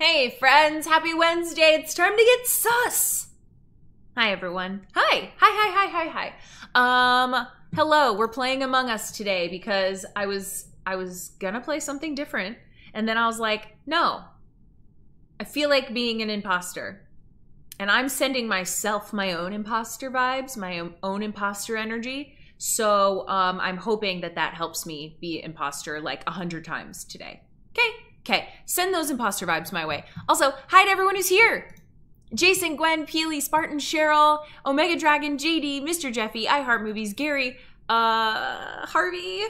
Hey, friends, happy Wednesday. It's time to get sus. Hi, everyone. Hi. Hi, hi, hi, hi, hi. Um, hello. We're playing Among Us today because I was I was gonna play something different, and then I was like, no. I feel like being an imposter. And I'm sending myself my own imposter vibes, my own imposter energy. So um, I'm hoping that that helps me be imposter like a hundred times today. Okay, okay. Send those imposter vibes my way. Also, hi to everyone who's here. Jason, Gwen, Peely, Spartan, Cheryl, Omega Dragon, JD, Mr. Jeffy, iHeart Movies, Gary, uh, Harvey,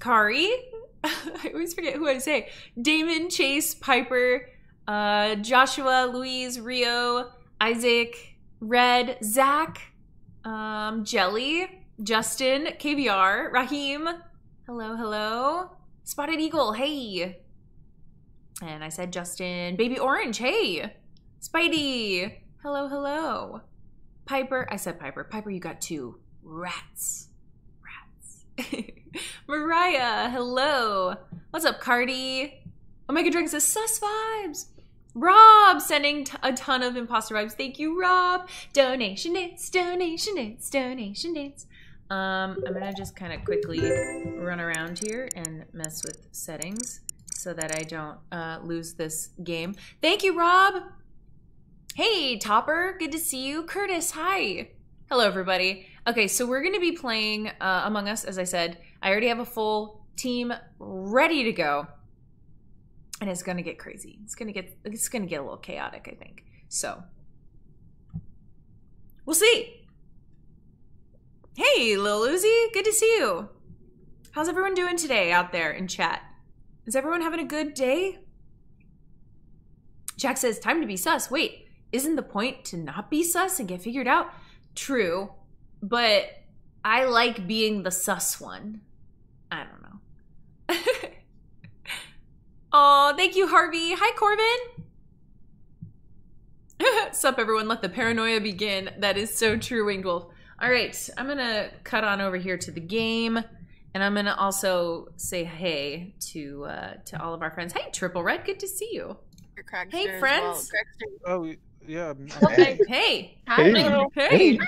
Kari. I always forget who I say. Damon, Chase, Piper, uh, Joshua, Louise, Rio, Isaac, Red, Zach, um, Jelly, Justin, KVR, Raheem, hello, hello, Spotted Eagle, hey. And I said Justin, Baby Orange, hey. Spidey, hello, hello. Piper, I said Piper. Piper, you got two. Rats. Rats. Mariah, hello. What's up, Cardi? Oh, Omega Drink says sus vibes. Rob sending a ton of imposter vibes. Thank you, Rob. Donation it's donation it's donation it's. Um, I'm gonna just kind of quickly run around here and mess with settings so that I don't uh, lose this game. Thank you, Rob. Hey, Topper. Good to see you. Curtis, hi. Hello, everybody. Okay, so we're gonna be playing uh, Among Us, as I said. I already have a full team ready to go and it's gonna get crazy. It's gonna get it's gonna get a little chaotic, I think. So we'll see. Hey, Lil Uzi, good to see you. How's everyone doing today out there in chat? Is everyone having a good day? Jack says, time to be sus. Wait, isn't the point to not be sus and get figured out? True, but I like being the sus one. I don't know. Oh, thank you, Harvey. Hi, Corbin. Sup, everyone. Let the paranoia begin. That is so true, Wingle. All right, I'm gonna cut on over here to the game, and I'm gonna also say hey to uh, to all of our friends. Hey, Triple Red, good to see you. Hey, friends. Well. Oh yeah. Okay. Hey. Hi. Hey.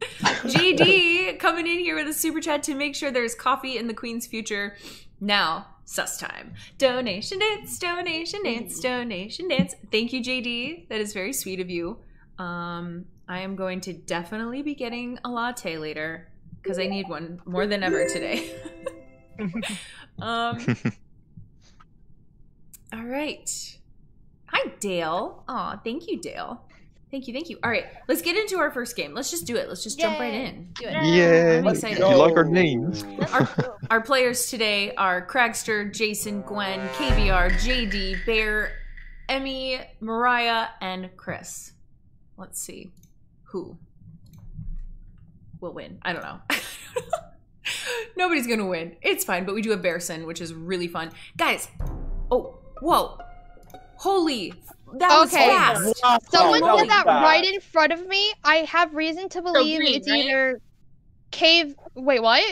GD coming in here with a super chat to make sure there's coffee in the Queen's future. Now, sus time. Donation dance, donation dance, donation dance. Thank you, JD. That is very sweet of you. Um, I am going to definitely be getting a latte later because I need one more than ever today. um, all right. Hi, Dale. Aw, thank you, Dale. Thank you, thank you. All right, let's get into our first game. Let's just do it. Let's just jump right in. Do it. Yeah. I'm excited. You like our names? Our, our players today are Cragster, Jason, Gwen, KVR, JD, Bear, Emmy, Mariah, and Chris. Let's see who will win. I don't know. Nobody's gonna win. It's fine, but we do have Bearson, which is really fun. Guys, oh, whoa. Holy, that was Okay. fast. Someone that did was that bad. right in front of me. I have reason to believe green, it's right? either cave. Wait, what?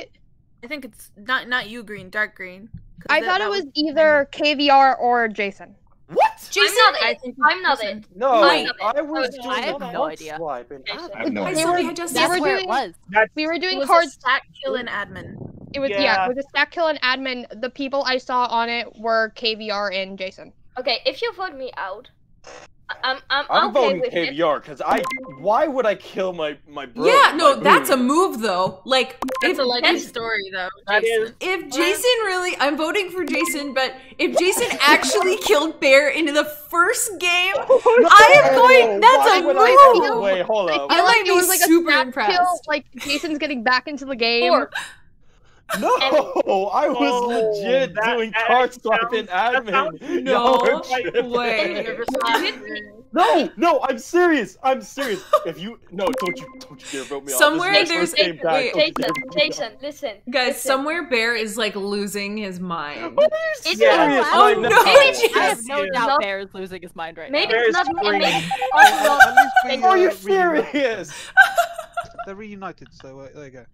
I think it's not not you green, dark green. I that- thought that it was either KVR or Jason. What? Jason, I'm not I it. think I'm not it. No, Wait. I was I doing have no idea. swipe and I have no idea. were- I just they where doing- it was. We were doing cards. stack kill and admin. It was yeah. Yeah. It was a stack kill and admin. The people I saw on it were KVR and Jason. Okay, if you vote me out, I- I'm I'm, I'm okay voting with it. KVR because I. Why would I kill my my bro? yeah, no, my that's a mm. move though. Like, It's a legend story though. That Jason. is- if Jason really, I'm voting for Jason, but if Jason actually killed Bear into the first game, I am going. That's Why a would I move. Wait, hold I up. I like might it was be like a super stack impressed. Kill, like Jason's getting back into the game. Four. No, I was Oh, legit that- doing that card actually swipe and admin. No Y'all are tripping. way. No, no, I'm serious. I'm serious. If you no, don't you don't you dare vote me off. Somewhere This is my there's- first game wait. Jason, dare vote me off. Jason, listen. Guys, listen. somewhere Bear is like losing his mind. Are you It's serious not- Oh, right no. now? I have no doubt No. Bear is losing his mind right Maybe now. it's not me. Maybe it's also At least we, Are you reunited. serious? They're reunited, so uh, there you go.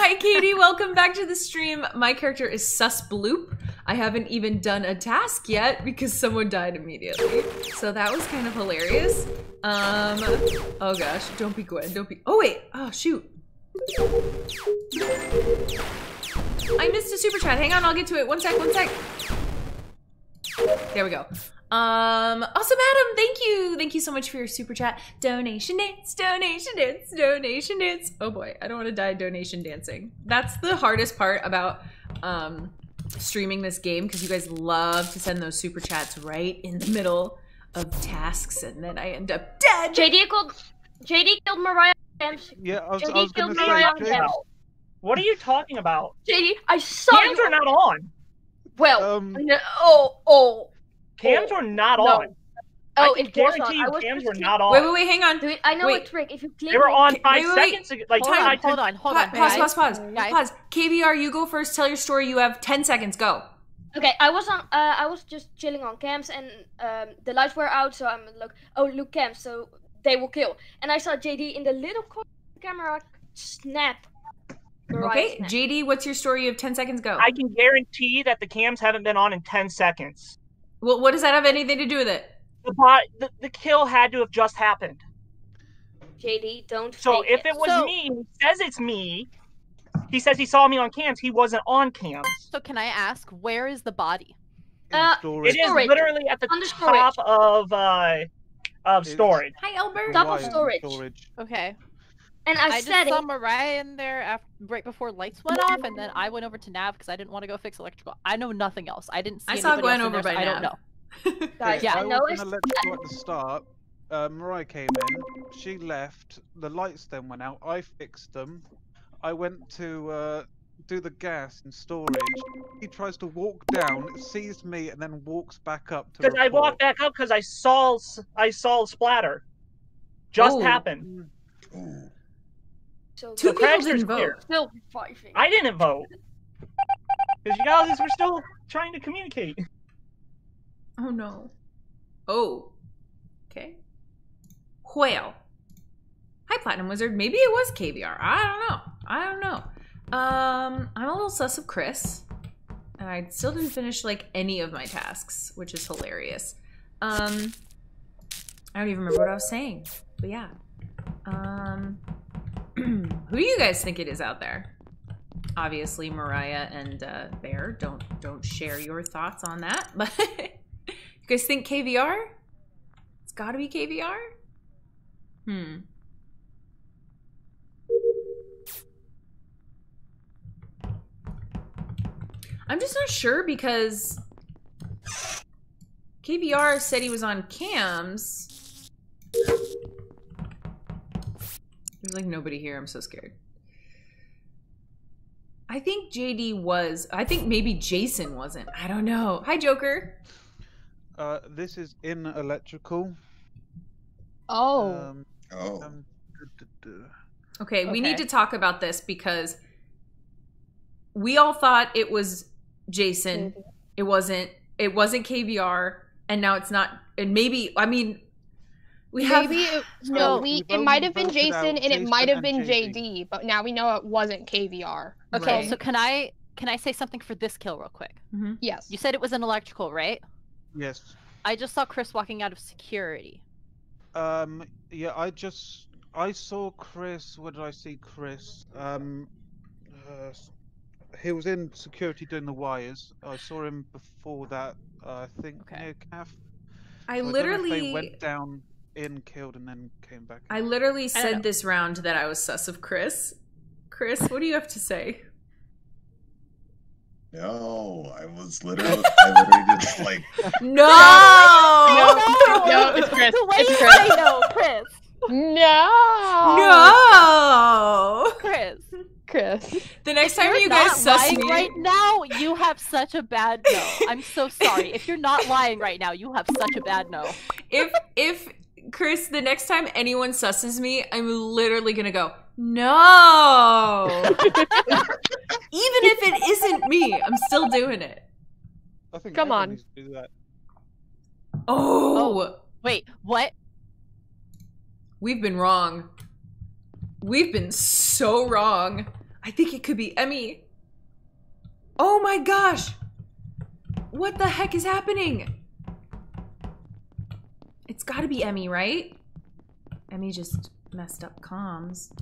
Hi, Katie. Welcome back to the stream. My character is Sus Bloop. I haven't even done a task yet because someone died immediately. So that was kind of hilarious. Um, oh gosh, don't be Gwen. Don't be. Oh wait. Oh shoot. I missed a super chat. Hang on, I'll get to it. One sec. One sec. There we go. Um, awesome, Adam. Thank you. Thank you so much for your super chat. Donation dance, donation dance, donation dance. Oh boy, I don't want to die donation dancing. That's the hardest part about um, streaming this game because you guys love to send those super chats right in the middle of tasks, and then I end up dead. JD killed. JD killed Mariah. Camps. Yeah, I was, JD I was killed Mariah say, on James, What are you talking about? JD, I saw Cams you. are not on. well, um, no, oh, oh, Cams were not no. on. oh, I can it on. guarantee I you cams were not on. Wait, wait, wait. Hang on. Dude, I know Wait. a trick. If you click, They were on five wait, wait. seconds ago. Like Hold on, ten- hold on, hold Pa- on. pause, guys. pause, pause, Guys. pause. KVR, you go first. Tell your story. You have ten seconds. Go. Okay, I was on. Uh, I was just chilling on cams, and um, the lights were out. So I'm like, oh, look, cams. So they will kill. And I saw JD in the little corner the camera snap. Mariah Okay, snap. JD, what's your story? You have ten seconds. Go. I can guarantee that the cams haven't been on in ten seconds. Well, what does that have anything to do with it? The bot, the, the kill had to have just happened. JD, don't. So fake if it was So- me, who says it's me, he says he saw me on cams. He wasn't on cams. So can I ask, where is the body? Uh. It is literally at the On the top of uh of storage. Hi, Albert. Top of storage. Okay. And I, I, said just saw it. Mariah in there after, right before lights went off, and then I went over to Nav because I didn't want to go fix electrical. I know nothing else. I didn't see I saw Gwen over there, by so I don't know. Guys, Yeah. I I know was gonna let you at the start. Uh, Mariah came in. She left. The lights then went out. I fixed them. I went to uh, do the gas and storage. He tries to walk down, sees me, and then walks back up to. Because I report. walked back up because I saw s- I saw splatter. Just Oh. Mm. happened. So Two So people Craig's didn't here. vote. still fighting. I didn't vote. Because you guys were still trying to communicate. Oh no. Oh. Okay. Whale. Hi, Platinum Wizard. Maybe it was KVR. I don't know. I don't know. Um, I'm a little sus of Chris. And I still didn't finish like any of my tasks, which is hilarious. Um, I don't even remember what I was saying. But yeah. Um, who do you guys think it is out there? Obviously, Mariah and uh, Bear. Don't don't share your thoughts on that. But you guys think KVR? It's got to be KVR. Hmm. I'm just not sure because KVR said he was on cams. There's like nobody here. I'm so scared. I think JD was. I think maybe Jason wasn't. I don't know. Hi, Joker. Uh, this is in electrical. Oh. Um, Oh. um, duh, duh, duh. Okay, we need to talk about this because we all thought it was Jason. It wasn't. It wasn't KVR, and now it's not. And maybe I mean, we have. Maybe it, So no, we've we it might have been voted out Jason and it might have been JD. JD, but now we know it wasn't KVR. Okay, Right. so can I can I say something for this kill real quick? Mhm. Yes. You said it was an electrical, right? Yes. I just saw Chris walking out of security. Um. Yeah. I just. I saw Chris. Where did I see Chris? Um. Uh, he was in security doing the wires. I saw him before that. Uh, I think Okay. near Calf. I So don't know if literally. they went down in, killed, and then came back. I literally don't said know. this round that I was sus of Chris. Chris, what do you have to say? No, I was literally, I literally just like, No. No, it's Chris. The way It's you Chris. say no, Chris. No. No. Chris. Chris. The next time You're you guys not sus lying me, right now, you have such a bad no. I'm so sorry. If you're not lying right now, you have such a bad no. if if Chris, the next time anyone susses me, I'm literally gonna go no. Even if it isn't me, I'm still doing it. I think Come on. needs do that. Oh. oh, Wait, what? we've been wrong. We've been so wrong. I think it could be Emmy. Oh my gosh! What the heck is happening? It's gotta be Emmy, right? Emmy just messed up comms.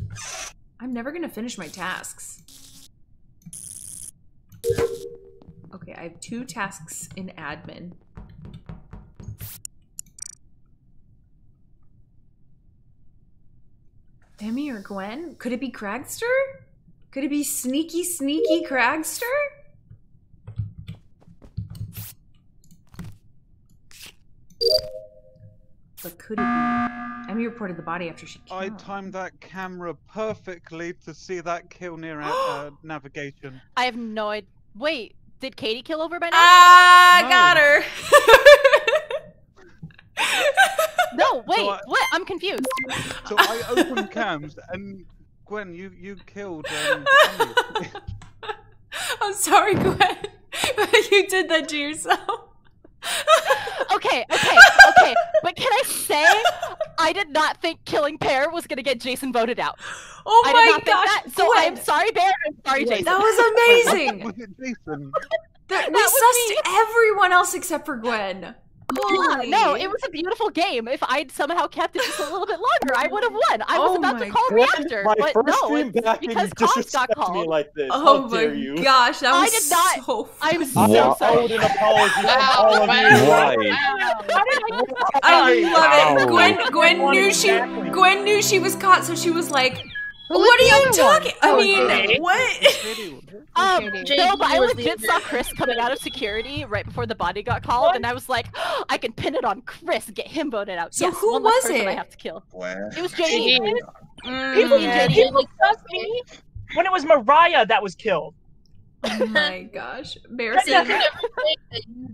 I'm never gonna finish my tasks. Okay, I have two tasks in admin. Emmy or Gwen? Could it be Cragster? Could it be sneaky, sneaky Cragster? But could it be? Emmy reported the body after she killed. I timed that camera perfectly to see that kill near uh, navigation. I have no idea. Wait, did Katie kill over by now? Ah, No. got her. no, wait, I- what? I'm confused. So I opened cams and Gwen, you you killed. Um, I'm sorry, Gwen. you did that to yourself. Okay, okay, okay. But can I say, I did not think killing Bear was gonna get Jason voted out. Oh I my did not think gosh, that. So Gwen. I'm sorry, Bear. I'm sorry, Jason. That was amazing. Was it Jason? That- we was sussed everyone else except for Gwen. Yeah, no, it was a beautiful game. If I'd somehow kept it just a little bit longer, I would have won. I was Oh about to call Gwen, reactor, my but first no, stream it's back and you because comms got disrespect me called. like this. Oh How my you? gosh, that I did not- so I'm so I sorry. owed an apology from Wow, all of you. Why? I love it. Ow. Gwen Gwen knew she. Gwen knew she was caught, so she was like, Who "What are you other one? talking? I Oh, mean, Katie. what?" Um, Katie. no, but I legit saw Chris coming out of security right before the body got called, What? and I was like, I can pin it on Chris, get him voted out. So yes, who was person I have to kill. Gwen. It was JD. Mm, People, Yeah. people trust me when it was Mariah that was killed. oh my gosh, embarrassing.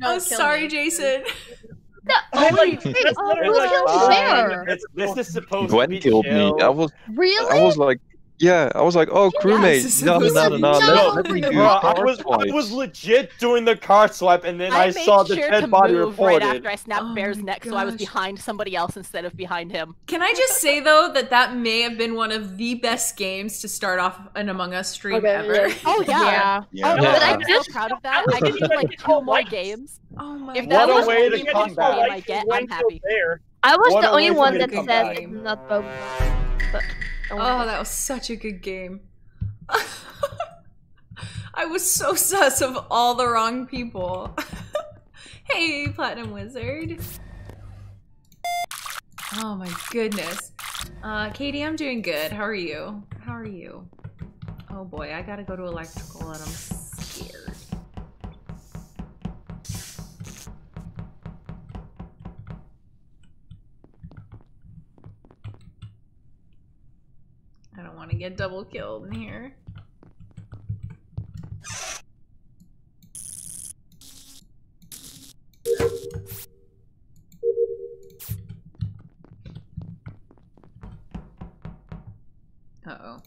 I'm sorry, Jason. I'm like, Wait, that's literally who killed Fine. Bear? This is supposed to Gwen be killed me. I was, Really? I was like, yeah, I was like, oh, crewmate, no, no, no, no, no, supposed to be let, let me do Bro, I was I was legit doing the card swipe, and then I, I, made saw the sure dead body move right after I snapped Oh Bear's my neck, so I was behind somebody else instead of behind him. Can I just say though that that may have been one of the best games to start off an Among Us stream Okay, ever. Oh yeah. Yeah. Yeah. Oh, Yeah. but I'm Yeah. so proud of that. I can do like two more games. Oh my If What that a was way to only come back. I get, I'm happy. There. I was What the only one that said back. not vote. But Oh, that was such a good game. I was so sus of all the wrong people. hey, Platinum Wizard. Oh my goodness. Uh, Katie, I'm doing good. How are you? How are you? Oh boy, I gotta go to electrical and I'm scared. I don't want to get double killed in here. Uh oh.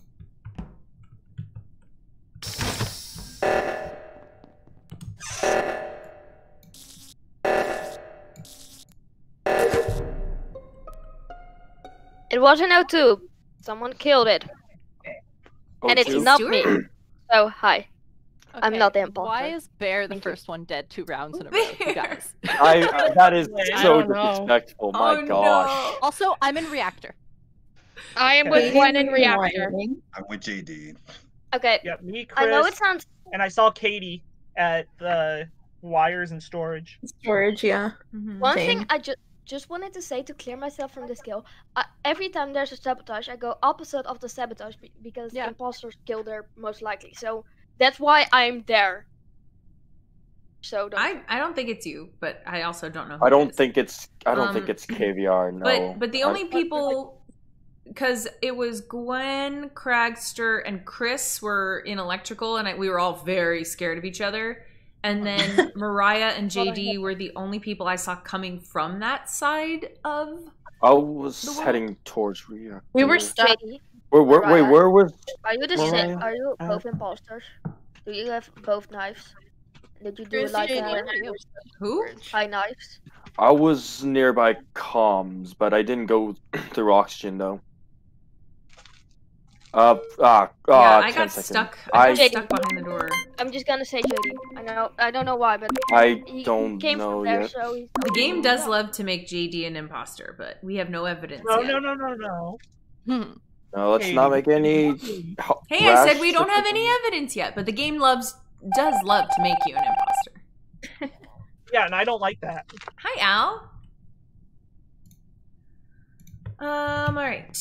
it was an O2. Someone killed it, and it's Oh, not me. So hi. I'm not the imposter. Why is Bear the Thank you. first one dead two rounds in a row, you guys? I, I- that is so don't know. disrespectful. My oh gosh. Also, I'm in reactor. I am with Gwen in Reactor. I'm with JD. Okay, Yeah, me, I know it sounds. and I saw Katie at the wires and storage. Storage, yeah. no. Mhm. One Same. thing I just just wanted to say to clear myself from this kill. I, every time there's a sabotage, I go opposite of the sabotage be- because Yeah. imposters kill there most likely. So that's why I'm there. So don't I, I don't think it's you, but I also don't know. Who I don't is. think it's I don't Um, think it's KVR. No. But but the I- only people because it was Gwen, Cragster, and Chris were in electrical, and I, we were all very scared of each other. And then Mariah and JD were the only people I saw coming from that side of. I was The one- heading towards reactor. We were stuck. JD, Where, where, wait, where was? are you the same? Are you Uh, both imposters? Do you have both knives? Did you do Chris, like JD, uh. Who? high knives? I was nearby comms, but I didn't go through oxygen though. Uh, ah, yeah, ah, I 10 got seconds. stuck. I got I- stuck behind the door. I'm just gonna say JD. I know. I don't know why, but I he, don't came know from there, yet. so The game does love to make JD an imposter, but we have no evidence No, yet. no, no, no, no. Hmm. No, let's not make any. ho- Hey, I said we don't have any evidence yet, but the game loves does love to make you an imposter. Yeah, and I don't like that. Hi, Al. Um, all right.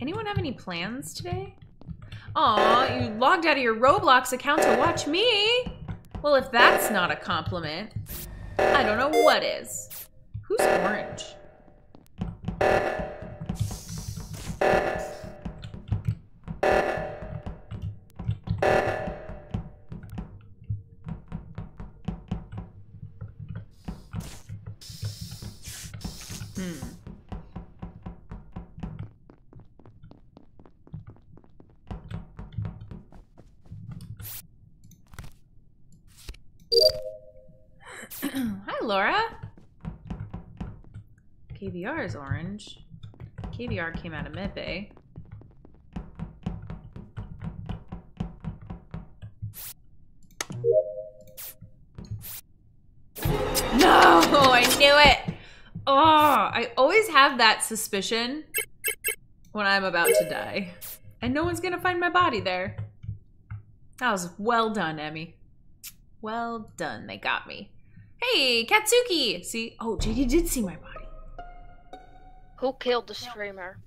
Anyone have any plans today? Aw, you logged out of your Roblox account to watch me? Well, if that's not a compliment, I don't know what is. Who's orange? Hmm. KVR is orange. KVR came out of medbay. No, I knew it. Oh, I always have that suspicion when I'm about to die. And no one's gonna find my body there. That was well done, Emmy. Well done. They got me. Hey, Katsuki! See? Oh, JD did see my body. Who killed the streamer?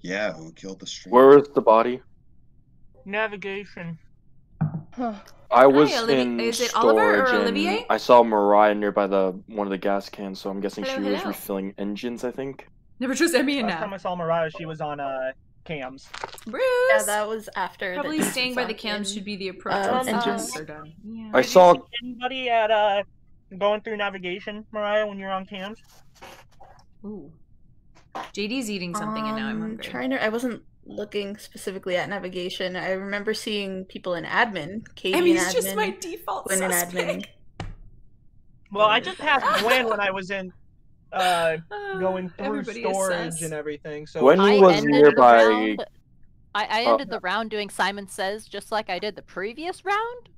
Yeah, who killed the streamer? Where is the body? Navigation. I was Olivia- in is it Oliver or storage and I saw Mariah nearby the one of the gas cans, so I'm guessing Hello, she was hello. refilling engines. I think. Never trust Emmy and Last time I saw Mariah, she was on uh cams. Bruce! Yeah, that was after. Probably Jason staying by the cams should be the approach uh, once the engines. tests are done. Yeah. I saw. Anybody at uh going through navigation, Mariah, when you're on cams? Ooh. JD's eating something and now I'm Um, hungry. Trying to, I wasn't looking specifically at navigation. I remember seeing people in admin. Katie Emmy's in admin. just my default Gwen in admin. Well, I just passed Gwen when I was in uh Ah, going through everybody storage sus. and everything. So When I he was nearby. The round, I, I Oh. ended the round doing Simon Says just like I did the previous round.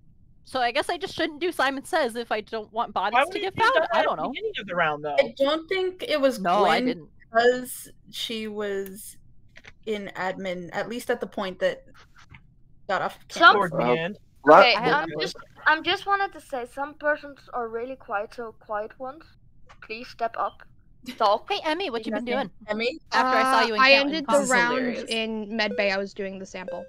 So I guess I just shouldn't do Simon Says if I don't want bodies to get found. I don't know. beginning of the round though? I don't think it was No, I Gwen didn't. Because she was in admin, at least at the point that got off Some- the Uh, end. la- Okay, I- I'm just I'm just wanted to say some persons are really quiet, so quiet ones. Please step up. Talk. Hey Emmy, what you been doing? Emmy. After I saw you in Uh, I Count ended the round hilarious. in medbay. I was doing the sample.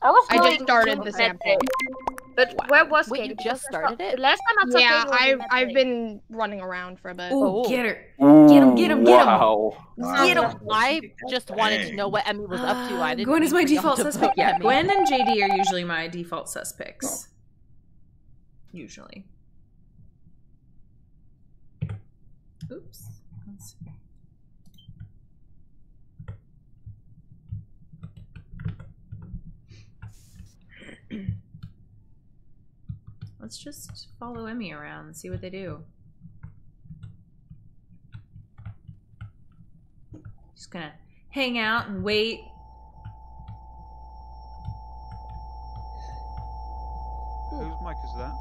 I was I just started the sample. bay. But where was Wait, Katie? you just I saw- started it? Last time I saw Yeah, Katie was I've I've been running around for a bit. Oh. Get her. Get Get 'em, get 'em, get 'em. Wow. Get 'em. I just wanted to know what Emmy was up to. I didn't. Gwen is my mean for y'all default to suspect. Yeah, Emmy. Gwen and JD are usually my default suspects. Usually. Oops. Let's see. Let's just follow Emmy around and see what they do. Just gonna hang out and wait. Whose mic is that?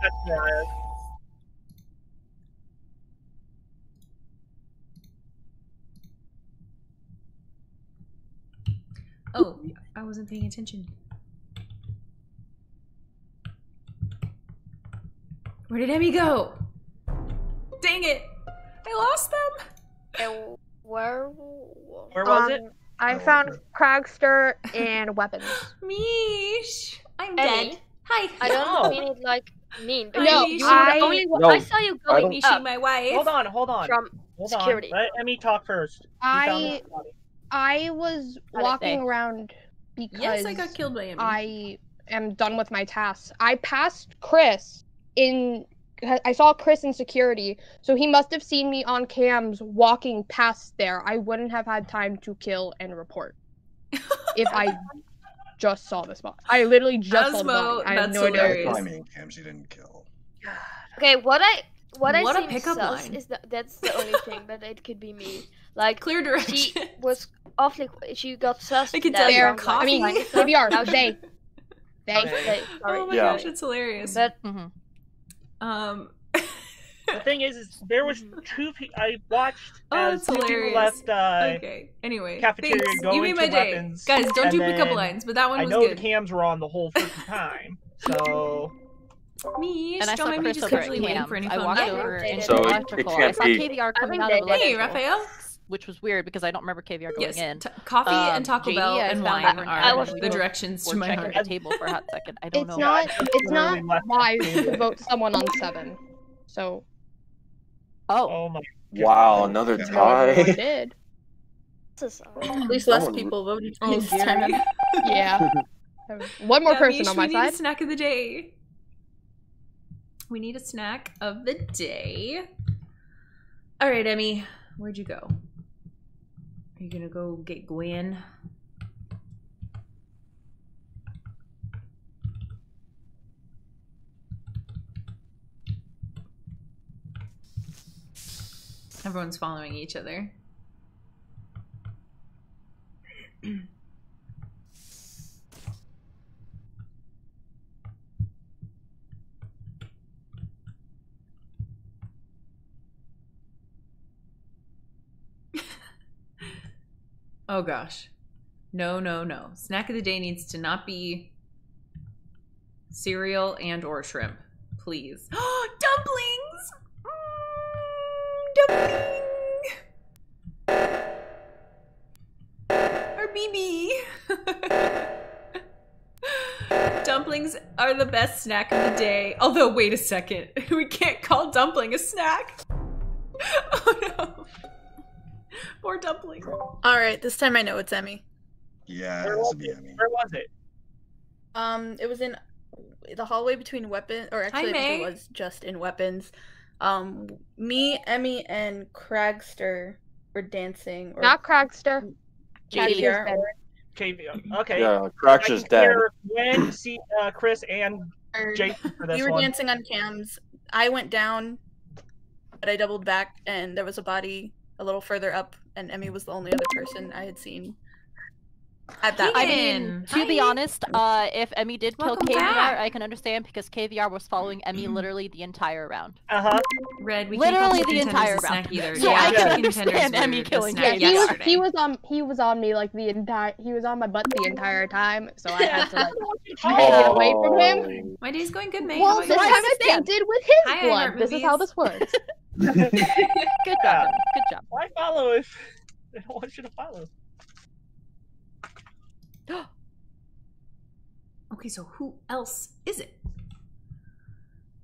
That's Mariah. Oh, I wasn't paying attention. Where did Emmy go? Dang it! I lost them! And where? Where was it? Um, I found Cragster and weapons. Mish! I'm Emmy? dead. Hi. I don't No. mean it like mean. but No, you, you I- only one. No, I saw you going don't- Mishi, up my wife. Hold on, hold on. from hold security. on. Let Emmy talk first. I. I was How'd walking around because Yes, I got killed by Emmy. I am done with my tasks. I passed Chris in. I saw Chris in security, so he must have seen me on cams walking past there. I wouldn't have had time to kill and report if I just saw the spot. I literally just saw the Asmo, body. I have that's no idea. hilarious. was. I mean, Cam, she didn't kill. Okay, what I what, What I a seem pickup line. is that that's the only thing, but it could be me. Like Clear direction. she was awfully she got sus. I can that tell you're round. I mean, Fine. KVR, Now they. They. they- sorry. Oh my Yeah. gosh, it's hilarious. But mm-hmm. Um, The thing is, is there was two. Pe- I watched Oh, as it's two hilarious. people left. Uh, okay. Anyway, cafeteria thanks. go you made my into day, weapons, guys. Don't do pickup then lines, but that one I was know good. the cams were on the whole freaking time, so Me, And I don't saw mind me Chris just over at casually waiting for any Cams. I phone walked calls. over into So it- it electrical. I can't saw be- KVR coming out Every of day. Hey, electrical, Raphael. Which was weird because I don't remember KVR going Yes, in. t- coffee Um, and Taco JD, Bell and wine are the directions to my heart. the table for a hot second. I don't It's know. not. It's not literally left wise to vote someone on seven. So Oh, oh my. Wow, another Yeah. everyone tie. did. At least less Someone- people voted Oh, this time. Yeah. One more Yeah, person Mish, on my we need a snack of the day. We need a snack of the day. All right, Emmy, where'd you go? Are you gonna go get Gwen? Everyone's following each other. Oh gosh. No, no, no. Snack of the day needs to not be cereal and or shrimp. Please. Dumplings! Mm, dumpling! Or BB. Dumplings are the best snack of the day. Although, wait a second. We can't call dumpling a snack. Oh no. Poor dumpling. All right, this time I know it's Emmy. Yeah, Where it was to be it? Emmy. Where was it? Um, it was in the hallway between weapons, or actually, I think May. it was just in weapons. Um, me, Emmy, and Cragster were dancing. Or Not Cragster. JDR. Cragster's. Okay. Yeah, I Crack's can just dead. hear Gwen, see uh, Chris, and Jake Jason for this we were one. dancing on cams. I went down, but I doubled back, and there was a body a little further up, and Emmy was the only other person I had seen at that. I mean, to be honest, uh, if Emmy did kill Welcome KVR, back. I can understand because KVR was following Emmy literally the entire round. Uh huh. Red, we Literally the entire tenders a snack round. either. So yeah, I can chicken understand Emmy killing snack Kate. He was he was on he was on me like the entire he was on my butt the entire time, so I had to like try to get away from him. My day's going good, May. Well, this about time yours? I understand. did with his Hi, blood. Heart This is how this works. Good job. Emmy. Good job. Why follow if they don't want you to follow? Okay, so who else is it?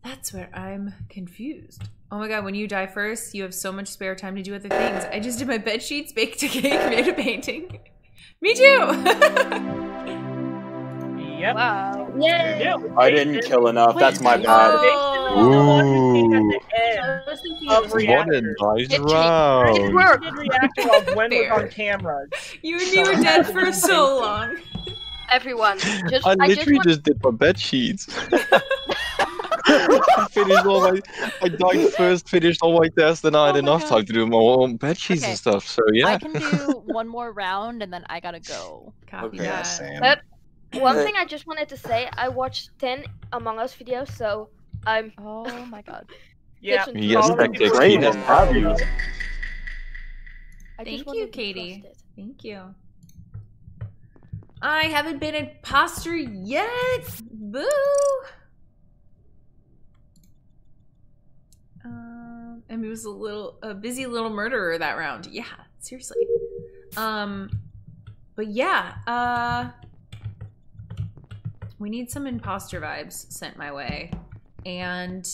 That's where I'm confused. Oh my god, when you die first, you have so much spare time to do other things. I just did my bed sheets, baked a cake, made a painting. Me too! Yep. wow. Yay! Yeah. I didn't kill enough. That's my Wait, bad. Oh. Ooh. I was thinking it Of What a reactors. nice It round. worked. did reactor while Gwen was Fair. on cameras. You and me were dead for so long. Everyone, just I I, just literally want just did my bed sheets. I finished all my. I died first, finished all my tests, and I had Oh enough God. time to do my own bed sheets Okay. and stuff. So yeah. I can do one more round and then I gotta go. Copy Okay, Yeah, that. same. But- one thing I just wanted to say. I watched ten Among Us videos, so I'm Oh my god. Yeah. Kitchen Yes, follow tactics. before Great, you and have you? Thank you, Katie. Thank you. I haven't been imposter yet. Boo. Um, and he was a little a busy little murderer that round. Yeah, seriously. Um, but yeah. Uh, we need some imposter vibes sent my way, and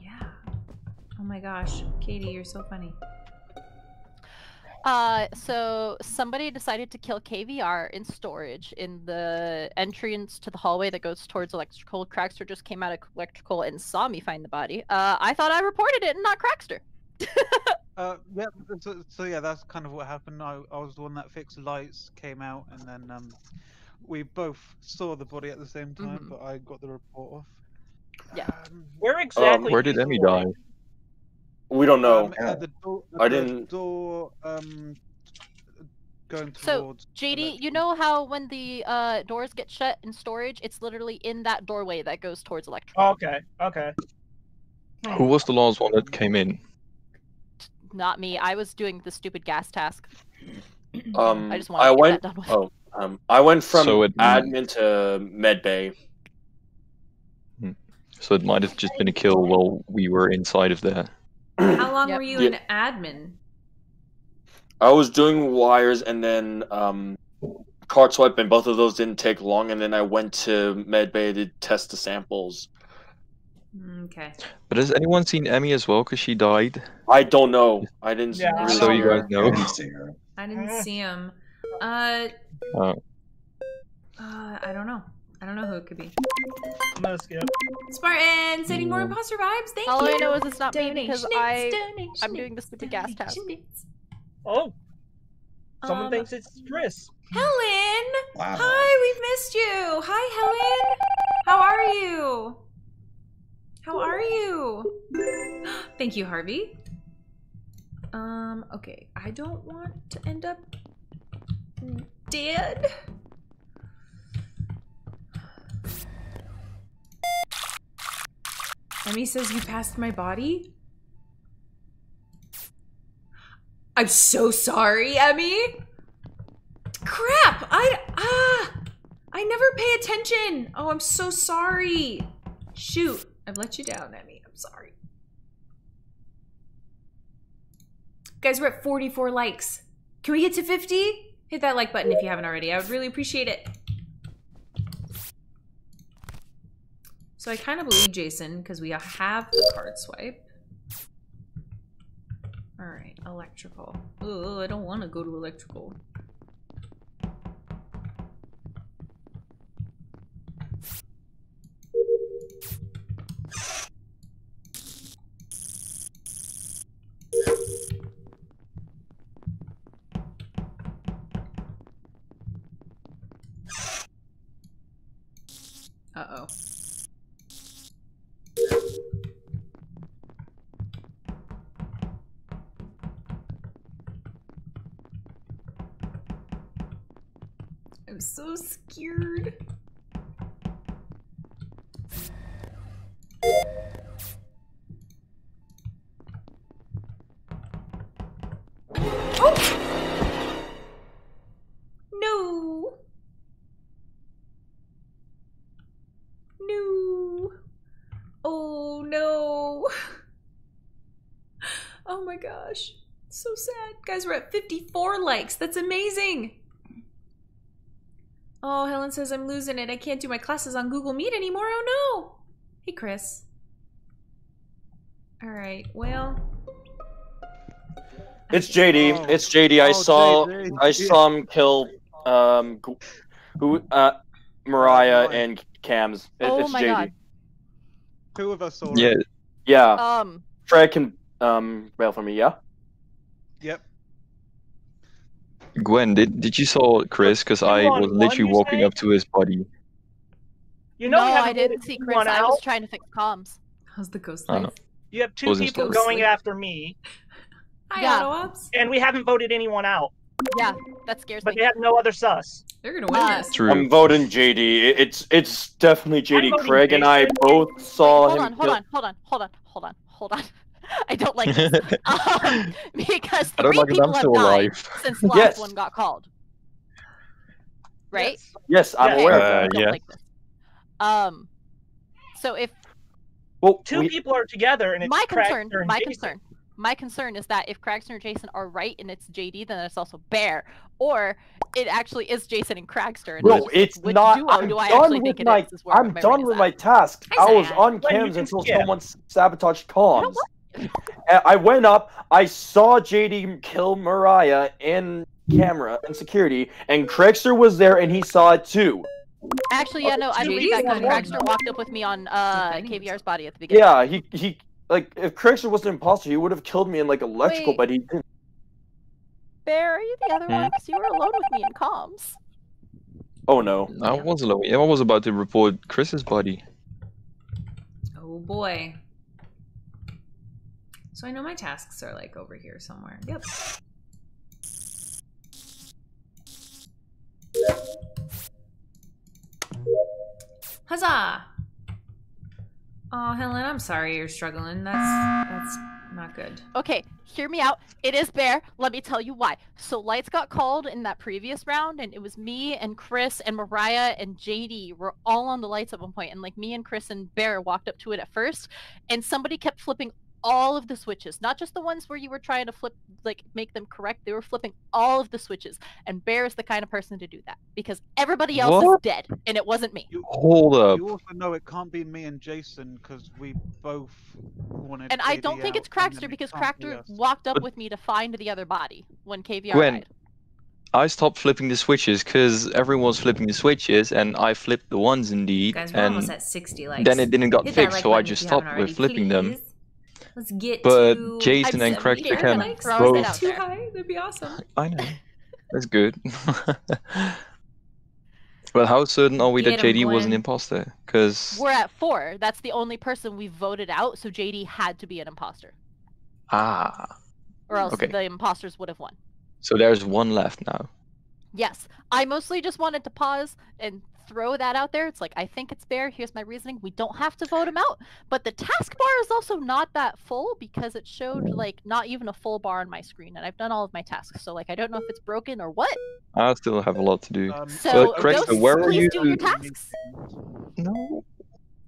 yeah. Oh my gosh, Katie, you're so funny. Uh, so somebody decided to kill KVR in storage in the entrance to the hallway that goes towards electrical. Crackster just came out of electrical and saw me find the body. Uh, I thought I reported it and not Crackster. Uh, yeah. So, so yeah, that's kind of what happened. I, I was the one that fixed the lights, came out, and then um, we both saw the body at the same time, Mhm. but I got the report off. Yeah. Um, Where exactly? Where did Emmy die? We don't know. um, at the door, at I didn't- door um, going towards. So, towards. JD, you know how when the uh, doors get shut in storage, it's literally in that doorway that goes towards electrical. Oh, okay. Okay. Who was the last one that came in? Not me. I was doing the stupid gas task. Um, I just wanted I to get went. that done with. Oh, um, I went from So it- admin to medbay. So it might have just been a kill while we were inside of there. How long Yep. were you Yeah. in admin? I was doing wires and then um, card swipe, and both of those didn't take long. And then I went to medbay to test the samples. Mm, Okay. But has anyone seen Emmy as well? Because she died. I don't know. I didn't. Yeah, I really So you guys know. I didn't see her. I didn't see him. Uh, Uh, uh, I don't know. I don't know who it could be. I'm gonna skip. Spartan, sending more Ooh. imposter vibes. Thank All you. I know is it's not me because I donations, I'm doing this with the gas task. donations. Oh, someone Um, thinks it's Chris. Helen. Wow. Hi, we've missed you. Hi, Helen. How are you? How are you? Thank you, Harvey. Um, okay. I don't want to end up dead. Emmy says you passed my body. I'm so sorry, Emmy. Crap! I ah! I never pay attention. Oh, I'm so sorry. Shoot, I've let you down, Emmy. I'm sorry. Guys, we're at 44 likes. Can we get to 50? Hit that like button if you haven't already. I would really appreciate it. So I kind of believe Jason because we have the card swipe. All right, electrical. Oh, I don't want to go to electrical. Uh-oh. I'm so scared. Oh! No. No. Oh no. Oh my gosh. So sad. Guys, we're at 54 likes. That's amazing. Oh, Helen says I'm losing it. I can't do my classes on Google Meet anymore. Oh no. Hey, Chris. All right. Well, It's JD. Oh. It's JD. I Oh, saw. JD. I saw him kill. Um, who- who? Uh, Mariah Mariah. and Cams. It- Oh it's my JD. God. Two of us saw yeah. Yeah. Um, Fred can um bail for me. Yeah. Yep. Gwen, did did you saw Chris? Because I on was literally you walking say? up to his body. You know, no, you I didn't see Chris. anyone I was out. trying to fix comms. how's the ghost life? You have two Wasn't people supposed going to. after me, Hi, Yeah. Auto Ops. and we haven't voted anyone out. Yeah, that scares But me. they have no other sus. They're gonna win Uh, this. True. I'm voting JD. It's it's definitely JD. voting Craig and I both saw hold him. on, hold on, hold on, hold on, hold on, hold on. I don't like this. um, because I don't three like that people I'm have still died alive. since the last Yes. one got called. Right? Yes. Yes, I'm Yeah. aware of Uh, that. I don't yeah. like this. Um, so if Well, Two we- people are together, and it's my concern, and my Jason. concern, my concern is that if Cragster and Jason are right and it's JD, then it's also Bear, or it actually is Jason and Cragster. And Bro, just, it's which not. Duo I'm do I done actually with think it my. is, is where I'm done with at. my task. Hi, I was on cams until skip. someone sabotaged comms. what? And I went up. I saw JD kill Mariah in camera and security, and Craigster was there, and he saw it too. Actually, yeah, no, I believe that not because even- walked up with me on uh, KVR's body at the beginning. Yeah, he he like if Crickster was an imposter, he would have killed me in like electrical, Wait. but he didn't. Bear, are you the other Hmm? one? Because you were alone with me in comms. Oh no. I was alone. I was about to report Chris's body. Oh boy. So I know my tasks are like over here somewhere. Yep. Huzzah! Oh, Helen, I'm sorry you're struggling. That's that's not good. Okay, hear me out. It is Bear. Let me tell you why. So lights got called in that previous round, and it was me and Chris and Mariah and JD were all on the lights at one point, and like me and Chris and Bear walked up to it at first, and somebody kept flipping all of the switches, not just the ones where you were trying to flip, like make them correct. They were flipping all of the switches, and Bear is the kind of person to do that because everybody else is dead, and it wasn't me. Hold up. You also know it can't be me and Jason because we both wanted. And I don't think it's and Crackster because can't be Crackster walked up But- with me to find the other body when KVR Gwen, died. I stopped flipping the switches because everyone's flipping the switches, and I flipped the ones indeed, Guys, we're and almost at 60 likes. then it didn't got Hit that fixed, like so I just stopped with already, flipping them. Please. Let's get But to Jason I'm and seventy Crackster can and I'm likes. throwing it both. out too there. high. That'd be awesome. I know. That's good. well, how certain are we that JD was an imposter? Because We're at four. That's the only person we voted out, so JD had to be an imposter. ah, Or else Okay. the imposters would have won. so there's one left now. Yes. I mostly just wanted to pause and throw that out there. It's like, I think it's fair. Here's my reasoning. We don't have to vote him out. But the task bar is also not that full because it showed, like, not even a full bar on my screen. And I've done all of my tasks. So, like, I don't know if it's broken or what. I still have a lot to do. Um, So, But Crackster, Ghosts, where are you? do your tasks. No,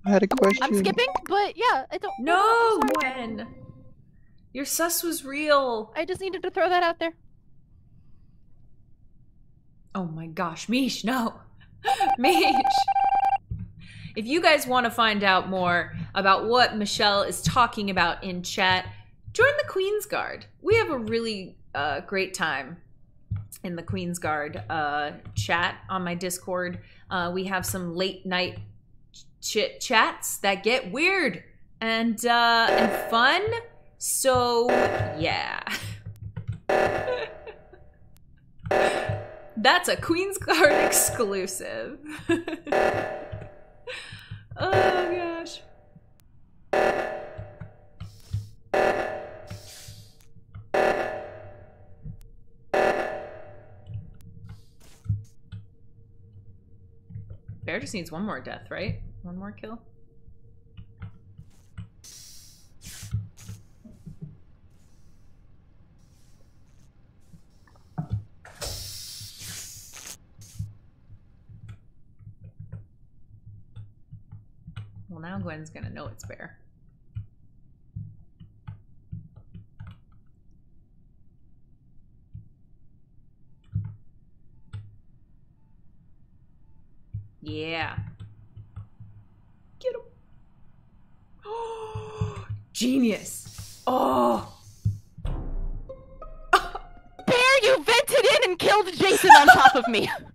I had a question. I'm skipping, but yeah, I don't. No, I'm. Gwen. Your sus was real. I just needed to throw that out there. Oh my gosh, Mish, no. Mish. If you guys want to find out more about what Michelle is talking about in chat, join the Queen's Guard. We have a really uh, great time in the Queen's Guard uh, chat on my Discord. Uh, we have some late night chit chats that get weird and uh, and fun. So yeah. That's a Queen's Guard exclusive. oh gosh. Bear just needs one more death, right? One more kill. Well, now Gwen's gonna know it's Bear. Yeah. Get him. Genius. Oh. Bear, you vented in and killed Jason on top of me.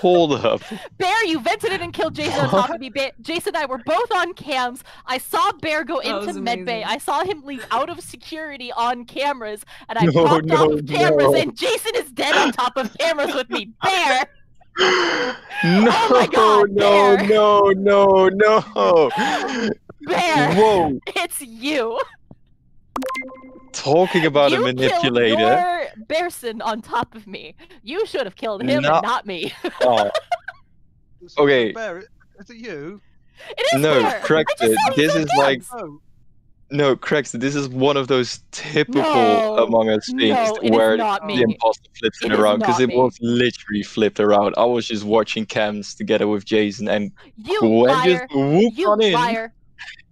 Hold up. Bear, you vented in and killed Jason on top of me. Ba- Jason and I were both on cams. I saw Bear go That into medbay. amazing. I saw him leave out of security on cameras, and I No, popped no, off of cameras, no. and Jason is dead on top of cameras with me. Bear, No, Oh my God, no, Bear. no, no, no. Bear, Whoa. it's you. Talking about you a manipulator. Killed your Bearson on top of me. You should have killed him No. and not me. Oh, Okay. Bear, is it you? It is no, Bear. correct it. This said is like No. no, correct. This is one of those typical No. Among Us things No, where the me. imposter flips it It is around because it was literally flipped around. I was just watching cams together with Jason and You Gwen liar. just whooped You on in.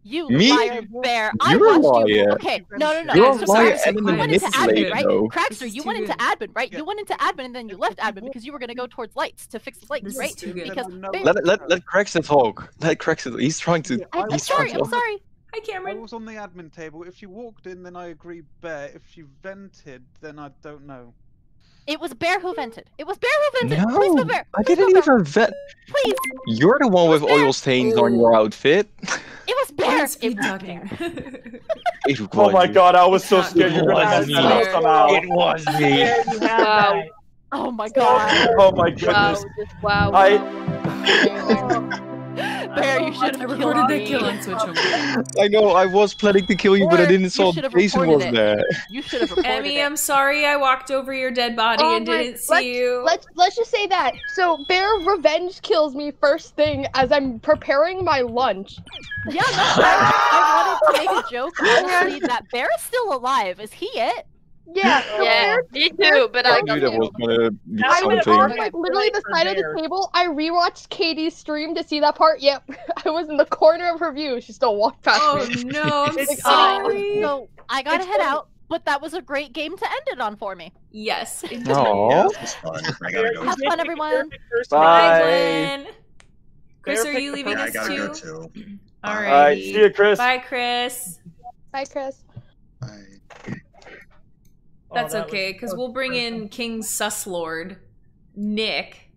Liar. You Me? liar bear. I You're a watched you. liar. Okay, no, no, no. You're a so liar and you went into admin, right? though. Crackster, you went into admin, right? You went into admin and then you left admin because you were gonna go towards lights to fix the lights, right? Because Let let let Craxton talk. Let Craxton. He's trying to. I, I'm he's sorry. trying I'm sorry. Hi, I Cameron. was on the admin table. If you walked in, then I agree, Bear. If you vented, then I don't know. It was Bear who vented. It was Bear who vented. No, vote Bear. I Please, didn't Bear. even vent. Please. You're the one with Who's there? oil stains on your outfit. It was Bear. Speed It was talking. Bear. It Oh my you. god, I was so scared you're gonna was mess that up me. somehow. It was me. There you have Wow. Oh my god. Oh my Wow, goodness. just wow. I Bear, you should have recorded killed that kill on Switch. I know. I was planning to kill you, but I didn't saw should have Jason was it. there. You should have reported Emmy, it. I'm sorry I walked over your dead body Oh and my- didn't see let's- you. Let's let's just say that. So Bear revenge kills me first thing as I'm preparing my lunch. Yeah, no, I, I wanted to make a joke, honestly, that Bear is still alive. Is he it? Yeah. Yeah, me too, but I I knew that was gonna be I I was something. on like literally the side of the table. I rewatched Katie's stream to see that part. Yep, I was in the corner of her view. She still walked past me. oh me. no, I'm It's sorry. Oh. So I gotta It's head fine. out, but that was a great game to end it on for me. Yes. indeed. Yeah, this was fun. I gotta go. Have fun, everyone. Bye. Bye, Glenn. Chris, are you leaving Yeah, I us gotta go too? too. Alright. Alright, see you, Chris. Bye, Chris. Bye, Chris. Bye. That's okay, because we'll bring in King Suslord, Nick,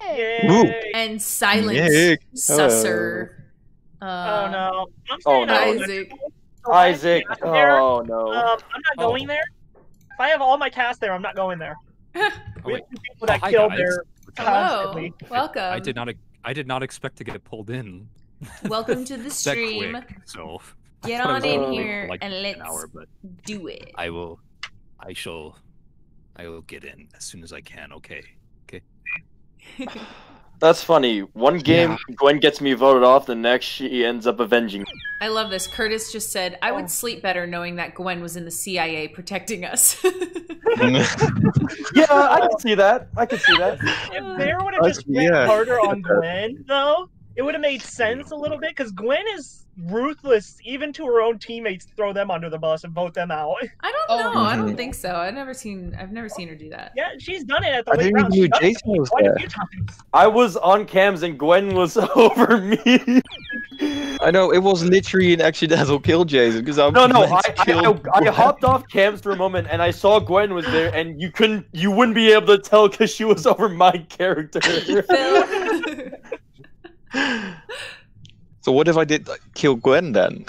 Hey. Ooh. and Silence Nick. Susser. Oh Uh, no. I'm Oh, no. Isaac. Isaac. Oh no. Um, I'm not Oh. going there. If I have all my cast there, I'm not going there. Oh, We wait. have people that Oh, killed guys. there Hello. Welcome. I did not. I did not expect to get pulled in. Welcome to the stream. quick. So Get on in gonna wait for, here like, and let's hour, but do it. I will. I shall. I will get in as soon as I can. Okay. Okay. That's funny. One game, Gwen gets me voted off. The next, she ends up avenging. I love this. Curtis just said, I Oh. would sleep better knowing that Gwen was in the CIA protecting us. Yeah, I can see that. I can see that. If Bear would have just Actually, went yeah. harder on Gwen, though, it would have made sense a little bit because Gwen is ruthless, even to her own teammates. Throw them under the bus and vote them out. I don't Oh. know. I don't think so. I've never seen I've never seen her do that. Yeah, she's done it at the I late didn't round. even know Jason was quite a there. few times. I was on cams and Gwen was over me. I know it was literally an accidental kill, Jason, because I'm No, no, meant I, I, I, I hopped off cams for a moment and I saw Gwen was there, and you couldn't, you wouldn't be able to tell because she was over my character. Phil. So what if I did like, kill Gwen then?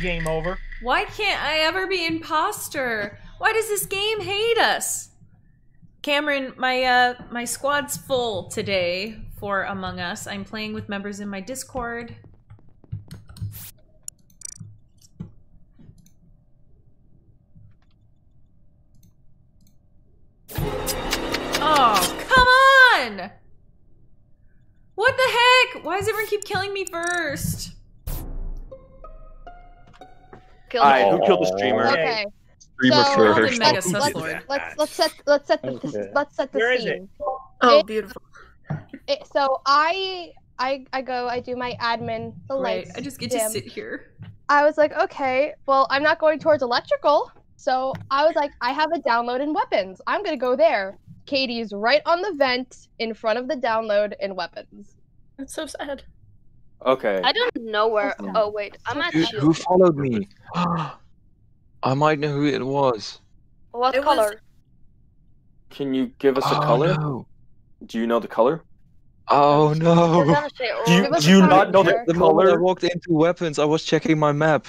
Game over. Why can't I ever be imposter? Why does this game hate us? Cameron, my uh my squad's full today for Among Us. I'm playing with members in my Discord. Oh, come on! What the heck? Why does everyone keep killing me first? Kill Alright, who killed the streamer? Okay. Streamer So, first. Let's, let's, Lord. let's let's set let's set the Okay. let's set the Where is scene. Oh, It- beautiful. It- so I I I go I do my admin the Right, lights. I just get to sit here. I was like, okay, well, I'm not going towards electrical. So I was like, I have a download in weapons. I'm going to go there. Katie's right on the vent in front of the download in weapons. That's so sad. Okay. I don't know where. Oh wait, I'm at Dude, who followed me? I might know who it was. What It was- color? Can you give us a oh, color? No. Do you know the color? Oh no. Do you, do you not know the Peter. The moment I walked into weapons, I was checking my map.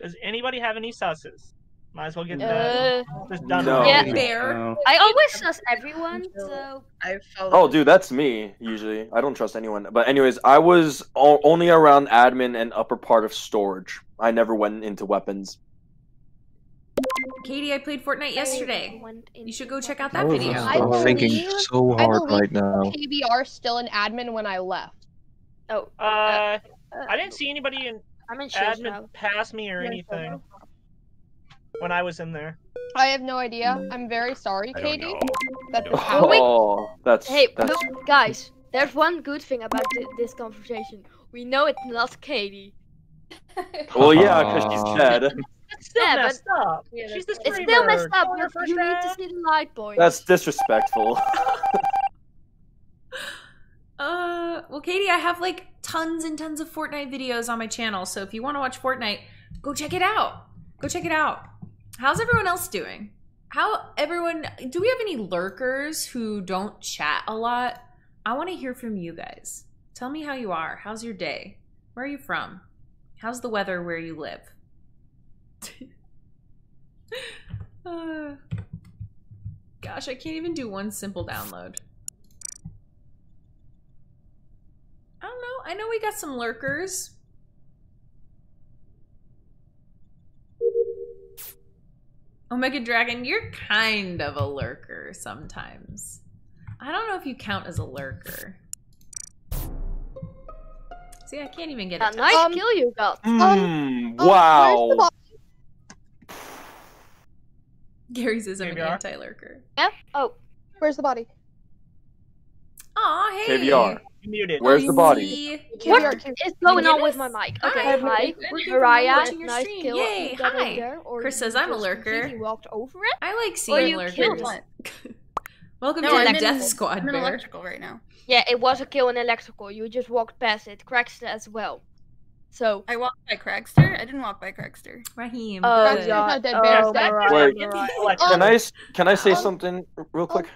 Does anybody have any susses? Might as well get that. Uh, Just done No. with. Yeah. Bear. I always trust everyone, so I followed. Oh, dude, that's me usually. I don't trust anyone. But anyways, I was o- only around admin and upper part of storage. I never went into weapons. Katie, I played Fortnite yesterday. went You should go check out that video. I I'm thinking so I hard believe right now. KVR still an admin when I left. Oh, Uh, uh, I didn't see anybody in I'm in admin pass me or Yeah, anything when I was in there. I have no idea. I'm very sorry, Katie. know. That this don't happened. wait. Oh, that's Hey, that's look, guys. There's one good thing about thi- this conversation. We know it's not Katie. well, yeah, because she's Aw. dead. It's still Yeah, but- messed up. Yeah, She's the It's still messed up. You, first you need to see the light point. That's disrespectful. Uh, well, Katie, I have like tons and tons of Fortnite videos on my channel. So if you want to watch Fortnite, go check it out. Go check it out. How's everyone else doing? How everyone? Do we have any lurkers who don't chat a lot? I want to hear from you guys. Tell me how you are. How's your day? Where are you from? How's the weather where you live? Uh, gosh, I can't even do one simple download. I don't know. I know we got some lurkers. Omega Dragon, you're kind of a lurker sometimes. I don't know if you count as a lurker. See, I can't even get A it. nice Um, kill you got. Mm, Um, wow. body? Gary says I'm an KVR? anti-lurker. Yeah. Oh, Where's the body? Aw, hey! KVR. You muted. Where's the body? See? what KVR too. is going on with my mic? Okay, hi, We're good. Mariah. Watching your Nice kill. Yay, You got it hi. there, or Chris says I'm a lurker. completely walked over it. I like seeing you lurkers. Welcome No, to I'm the Death Squad, I'm in Bear. electrical right now. Yeah, it was a kill in electrical. You just walked past it. Crackster as well. So. I walked by Cragster. I didn't walk by Cragster. Raheem. Oh good. god. not dead Oh, is that- Wait. Can I s- can I say Um, something real quick?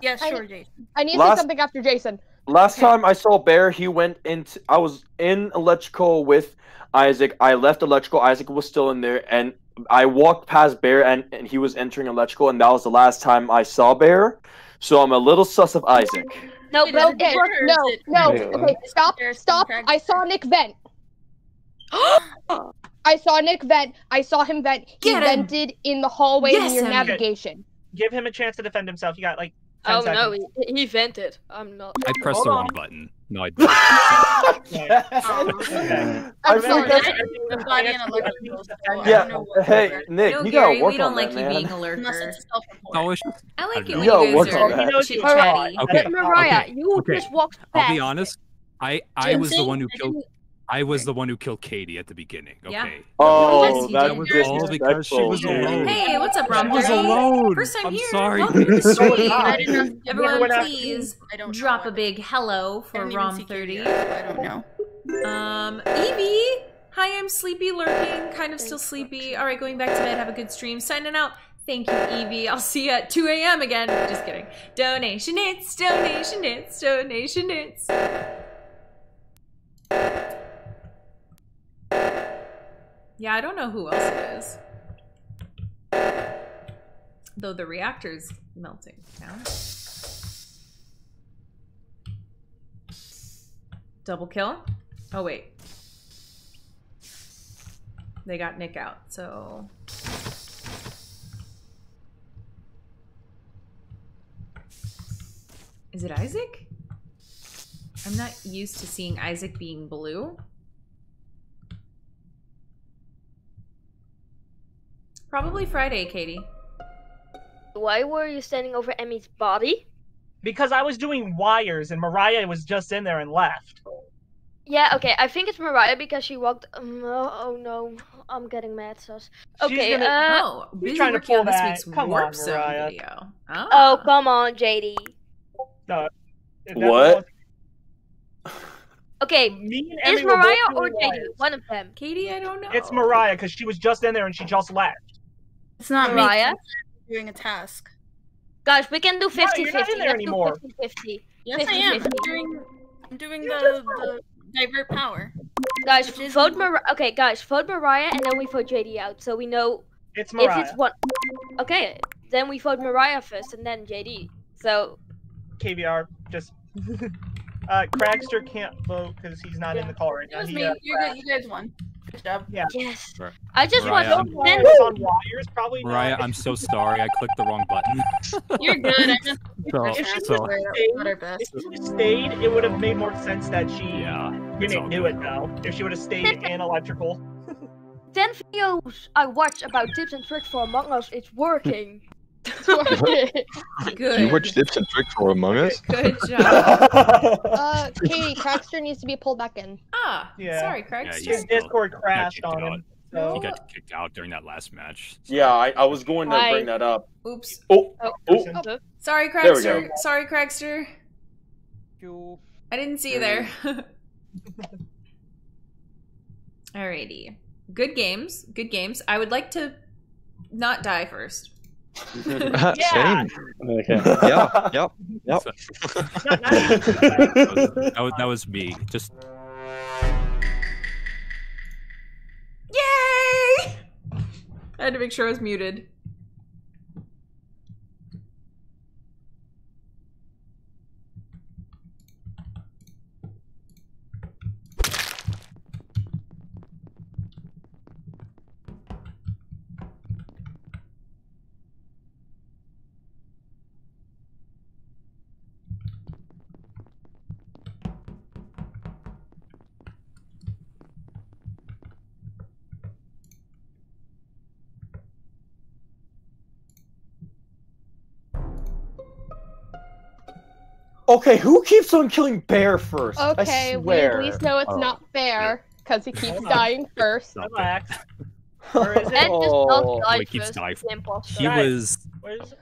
Yeah, I- sure, Jason. I need to Last- say something after Jason. Last Okay. time I saw Bear, he went into. I was in electrical with Isaac. I left electrical. Isaac was still in there, and I walked past Bear, and, and he was entering electrical, and that was the last time I saw Bear. So I'm a little sus of Isaac. No, Wait, but is it Okay, it no, is it- no. Okay, stop, stop. I saw Nick vent. I saw Nick vent. I saw him vent. He Get him. vented in the hallway Yes, near Emmy. navigation. Give him a chance to defend himself. You got like 10 Oh seconds. no, he, he vented. I'm not. I pressed Hold the on. wrong button. No, I didn't. Okay. I I'm sorry. got- The body in electrical. so I Yeah, don't know what hey, Nick, no, you Gary, gotta work we don't on like that, you man. being a Unless lurker. it's a. No, it's, I like I it when you guys are that. Chit chatty. Okay. But Mariah, you okay. just walked I'll be honest. I I was the one who I killed. Didn't- I was the one who killed Katie at the beginning. Okay. Yeah. Oh, Yes, you that's did. All because she was alone. Hey, what's up, She Rom? was Thirty? alone. First time I'm here. sorry. Welcome to the So was stream. I. I didn't have Everyone, Everyone else- please I don't drop know. a big hello for Rom thirty. I don't know. Um, Evie. Hi, I'm sleepy, lurking, kind of still sleepy. All right, going back to bed. Have a good stream. Signing out. Thank you, Evie. I'll see you at 2 a.m. again. Just kidding. Donation it's, donation it's, donation it's. Yeah, I don't know who else it is. Though the reactor's melting down. Double kill? Oh, wait. They got Nick out, so. Is it Isaac? I'm not used to seeing Isaac being blue. Probably Friday, Katie. Why were you standing over Emmy's body? Because I was doing wires and Mariah was just in there and left. Yeah, okay. I think it's Mariah because she walked. Um, oh, oh no, I'm getting mad, sus. She's Okay. gonna- Uh, oh, She's busy trying to working pull this week's Come on, Warp Zone Mariah. video. oh, Ah. come on, JD. No. What? Okay, Me and is Emmy were Mariah or JD? One of them. Katie, I don't know. It's Mariah because she was just in there and she just left. It's not Mariah? me. Doing a task. Guys, we can do No, 50 you're not 50. in there Let's anymore. 50 50. Yes, I am. I'm doing. I'm doing the, just the divert power. Guys, is- vote Mariah. Okay, guys, vote Mariah and then we vote JD out so we know It's if it's one. Okay, then we vote Mariah first and then JD. So, KVR, just. uh, Cragster can't vote because he's not in the call right It now. was He, me. uh, You're. You guys won. Good job. Yeah. yes. Right. I just Mariah, want to. Wires on wires, probably Mariah, not. I'm so sorry. I clicked the wrong button. You're good. I just. so, If she so was Not our best. If she stayed, it would have made more sense that she yeah. didn't do it though. If she would have stayed in electrical. 10 videos I watch about tips and tricks for Among Us. It's working. Good. You watch tips and tricks for Among Us? Good job. uh, Katie, Crackster needs to be pulled back in. Ah, Yeah. sorry, Craig. Yeah, His you- Discord crashed on him. So He got kicked out during that last match. Yeah, I, I was going to Hi. bring that up. Oops. Oh, Oh, oh, Sorry, There we Craigster. go. Sorry, Craigster. I didn't see you there. Alrighty. Good games. Good games. I would like to not die first. Same. Okay. Yeah. Yep. Yep. that, was, that was me. Just Yay! I had to make sure I was muted. Okay, who keeps on killing Bear first? Okay, I we at least know it's Oh. not fair because he keeps dying first. Relax. Where is it? And just Oh. not Oh, die he keeps first, dying. the he was Where is it?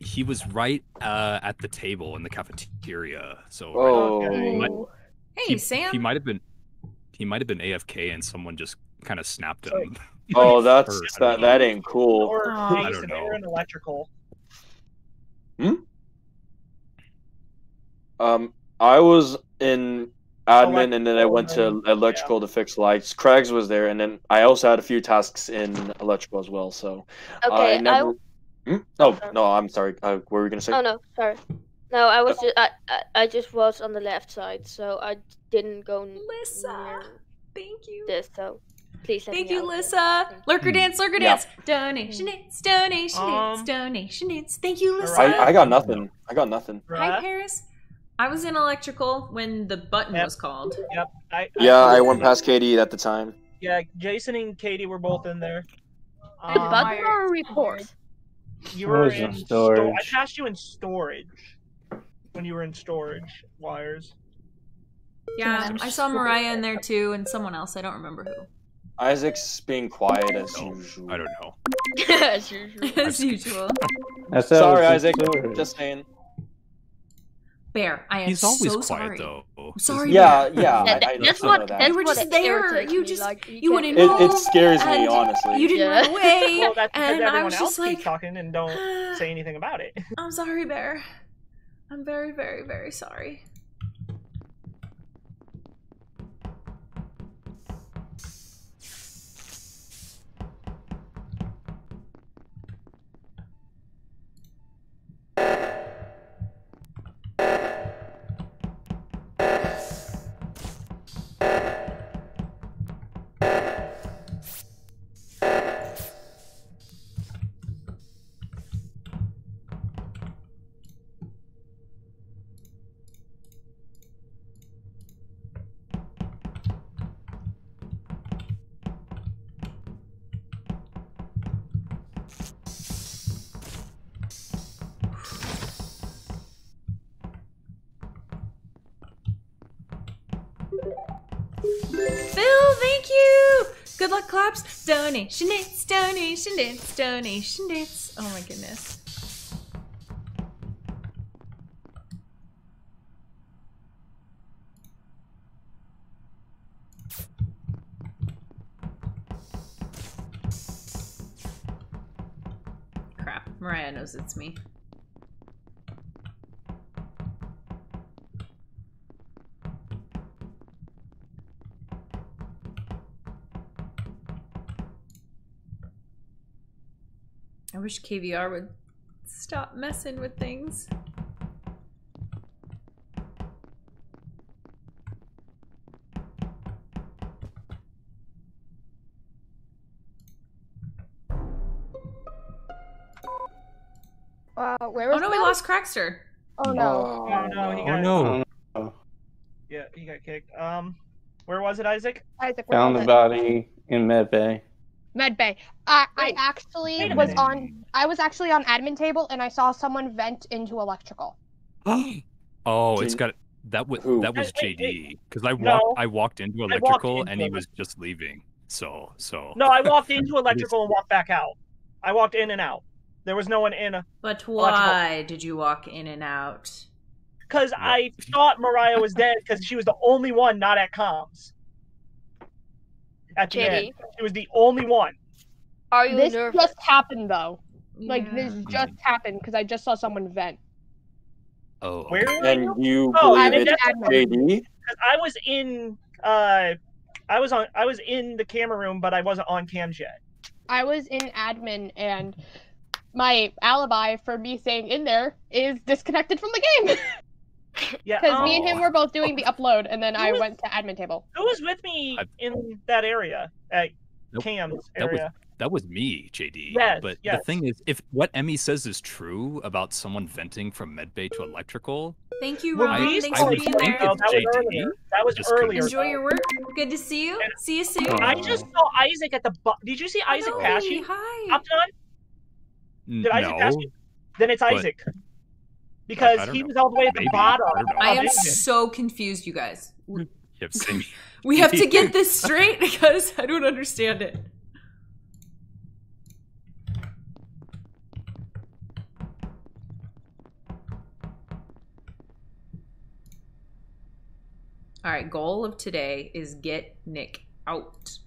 he was right uh, at the table in the cafeteria. So Oh. Okay. might- Hey, he, Sam. he might have been he might have been AFK and someone just kind of snapped him. Oh, that's Or, that. know. That ain't cool. Or Aw. Jason, I don't know. in electrical. Um, I was in admin, and then I went to and- electrical to fix lights. Craigs was there, and then I also had a few tasks in electrical as well. So Okay, I never. I. Hmm? Oh no, I'm sorry. Uh, what were we gonna say? Oh no, sorry. No, I was just I, I, I just was on the left side, so I didn't go n- Lissa. Thank you. this. So please Thank you, out. Lissa. Lurker dance, lurker Yeah. dance. Donation it's donation it's Um, donation it's. Thank you, Lissa. I, I got nothing. I got nothing. Hi, Paris. I was in electrical when the button Yep. was called. Yep. I, Yeah, I went past Katie at the time. Yeah, Jason and Katie were both in there. And Um, button or report? You I were in in storage. storage. I passed you in storage when you were in storage wires. Yeah, I saw Mariah in there too, and someone else. I don't remember who. Isaac's being quiet as No, usual. I don't know. As usual. As usual. I said I Sorry, Isaac. Just saying. Bear, I am He's always so quiet sorry. though. I'm sorry. Yeah, Bear. yeah. Yeah, I, I that's what that. that's You were what just there, you just- like, you can't- wouldn't It, it scares me, honestly. You didn't Yeah. run away, Well, that's because and I everyone was else just like, keeps talking and don't ah. say anything about it. I'm sorry, Bear. I'm very, very, very sorry. you claps. Donation it's donation it's donation it's. Oh my goodness. Crap. Mariah knows it's me. Wish KVR would stop messing with things. Uh, where was Oh is no, we lost Crackster. Oh no. Oh no, he Oh no. yeah, he got kicked. Um, where was it, Isaac? Isaac, where Found was the it? body in med bay. Med Bay. I, I actually was minute. on. I was actually on admin table and I saw someone vent into electrical. Oh, it's got that was Who? that was Wait, wait, JD because I walked No. I walked into walked electrical into and he was just leaving. So so No, I walked into electrical and walked back out. I walked in and out. There was no one in But why did you walk in and out? because I thought Mariah was dead because she was the only one not at comms. At the JD. end, she was the only one. Are you This nervous? just happened though. Like this just happened because I just saw someone vent. Oh. Where were And you? you Oh, believe I'm it's JD? I was in, uh, I was on, I was in the camera room, but I wasn't on cams yet. I was in admin and my alibi for me staying in there is disconnected from the game. Yeah, Because me and him oh. were both doing the upload and then I was- went to admin table. Who was with me in that area at Nope. Cam's That was area? That was me, JD. Yes, but yes. the thing is, if what Emmy says is true about someone venting from medbay to electrical, Thank you, Well, Ron. we Thanks saw for would being there. Oh, that was JD. earlier. That was Just earlier. Enjoy your work. Good to see you. See you soon. I just saw Isaac at the. Bu- Did you see Isaac Hello, pass you? Hi. Optimon? Did Isaac no. pass you? Then it's But- Isaac. Because he know. was all the way at the bottom. I. I am so confused, you guys. Yep, same. We have to get this straight because I don't understand it. All right, goal of today is get Nick out.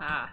Ah.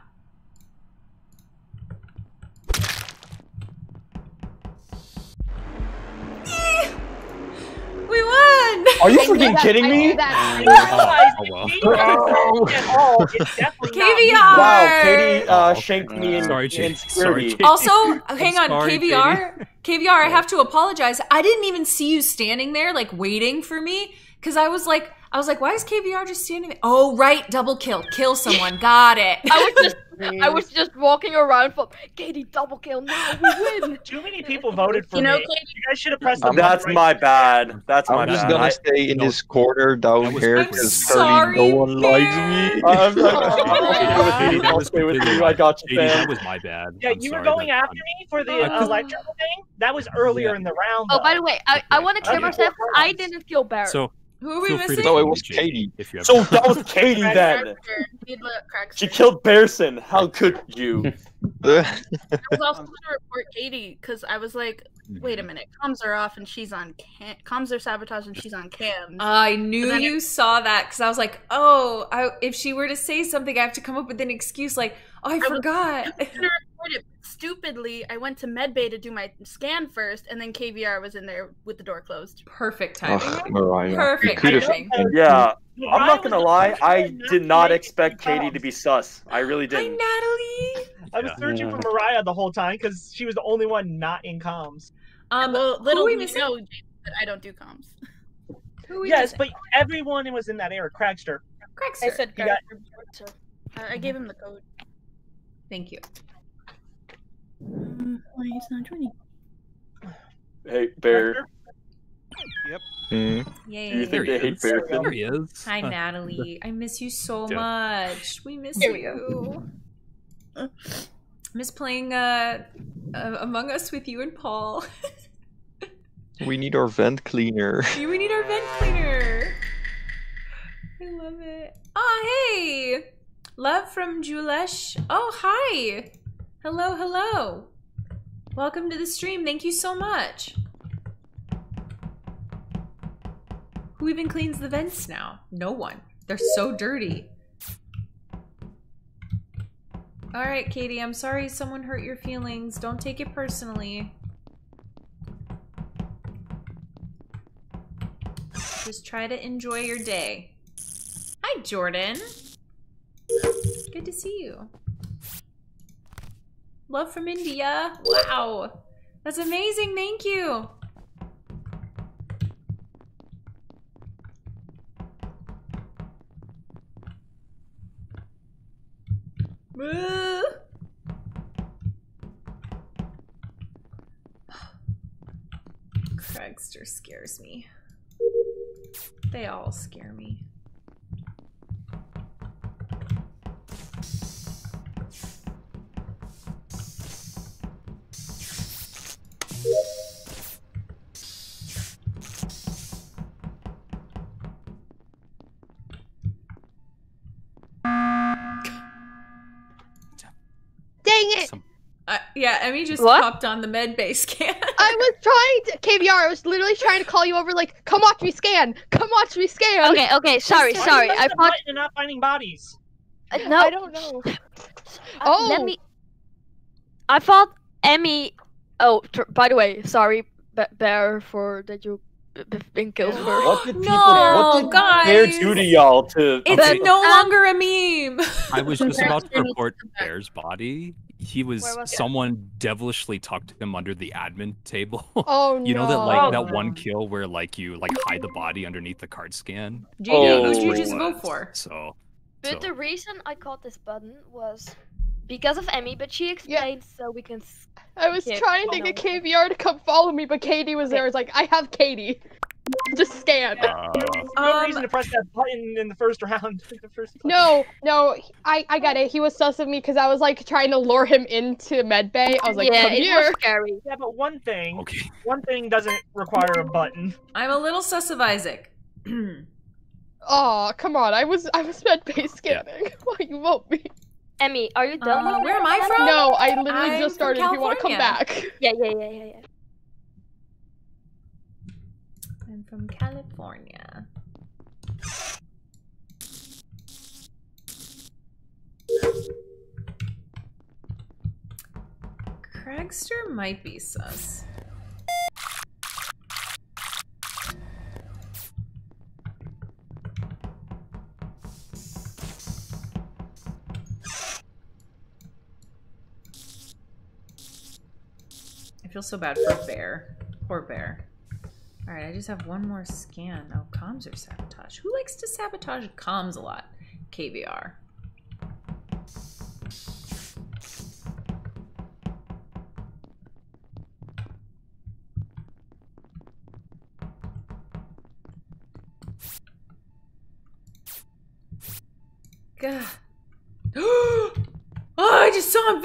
We won! Are you freaking kidding me? knew. Oh, well. Oh. At all, it's definitely not me. KVR! Wow, Katie uh, Oh, okay. shanked me in, Sorry, in security. Sorry, Jake. Also, hang on, sorry, KVR. KVR, I have to apologize. I didn't even see you standing there, like waiting for me, because I was like, I was like, why is KVR just standing there? Oh, right, double kill, kill someone. Got it. I was just I was just walking around for Katie double kill now we win. Too many people voted for You know, me. You guys should have pressed the um, That's button my bad. That's my bad. I'm just gonna stay in this corner down was here because sorry, no one likes me. I'm like, I'll stay with you. I'll was stay with you. I got you, JD, that was my bad. Yeah, I'm you were going after I'm- me for the electrical thing. That was earlier Yeah. in the round. Oh, by the way, I, I want to clear myself. I didn't kill Barrett. So Who are we feel missing? to No, it was Katie. If you have So that was Katie then. Need to crack She killed Bearson. How could you? I was also going to report Katie because I was like, wait a mm-hmm. minute, comms are off and she's on cam. Comms are sabotaged and she's on cam. I knew But then- you saw that because I was like, oh, I, if she were to say something, I have to come up with an excuse like, oh, I forgot. I was gonna it. Stupidly, I went to medbay to do my scan first, and then KVR was in there with the door closed. Perfect timing. Ugh, Mariah. You Perfect could have. timing. Yeah, Why I'm not gonna lie. I did not expect the Katie to be sus. I really didn't. Hi, Natalie. I was searching Yeah. for Mariah the whole time because she was the only one not in comms. Um, well, who little are we do you missing? know, James, that I don't do comms. Who Yes, missing? but everyone was in that era. Crackster. Craigster. I said You got- I I gave him the code. Thank you. Um, why he's not joining? Hey, Bear. Mm. Yay. Do you There think he they hate is. There he is. Hi, Natalie. I miss you so Yeah. much. We miss Here we you. Miss playing uh, uh, Among Us with you and Paul. We need our vent cleaner. we need our vent cleaner. I love it. Oh, hey! Love from Julesh. Oh, hi! Hello, hello. Welcome to the stream. Thank you so much. Who even cleans the vents now? No one. They're so dirty. All right, Katie, I'm sorry someone hurt your feelings. Don't take it personally. Just try to enjoy your day. Hi, Jordan. Good to see you. Love from India. Wow. That's amazing. Thank you. Woo. Cragster scares me. They all scare me. Yeah, Emmy just What? popped on the med bay scan. I was trying to KVR. I was literally trying to call you over, like, come watch me scan. Come watch me scan. Okay, okay, sorry, Why sorry. I thought you're not finding bodies. uh, no. I don't know. Uh, Oh. Let me. I thought Emmy. Oh, tr- by the way, sorry, Ba- Bear, for that you b- b- been killed for. What did people? No, what did guys. Bear do to y'all? To It's okay. no um, longer a meme. I was just about to report Bear's body. He was, Where was it? someone devilishly tucked him under the admin table. Oh you know that like Oh, that no. one kill where like you like hide the body underneath the card scan. JD, Oh. who'd you oh, just what vote for? So, But so the reason I called this button was because of Emmy, but she explained so we can. I was trying to get. KVR to come follow me, but Katie was there. I was like, I have Katie. Just scan. uh, No Um, reason to press that button in the first round. the first. No, no, I, I got it. He was sus of me because I was like trying to lure him into medbay. I was like, yeah, come it here. was scary. Yeah, but one thing, okay. one thing doesn't require a button. I'm a little sus of Isaac. Oh, come on. I was I was medbay scanning. Yeah. Why you vote me? Emmy, are you done? Uh, where am I from? No, I literally I'm just started. If you want to come back. Yeah, yeah, yeah, yeah, yeah. I'm from California. Cragster might be sus. Feel so bad for Bear. Poor Bear. Alright, I just have one more scan. Oh, comms are sabotage. Who likes to sabotage comms a lot? KVR. God. oh, I just saw him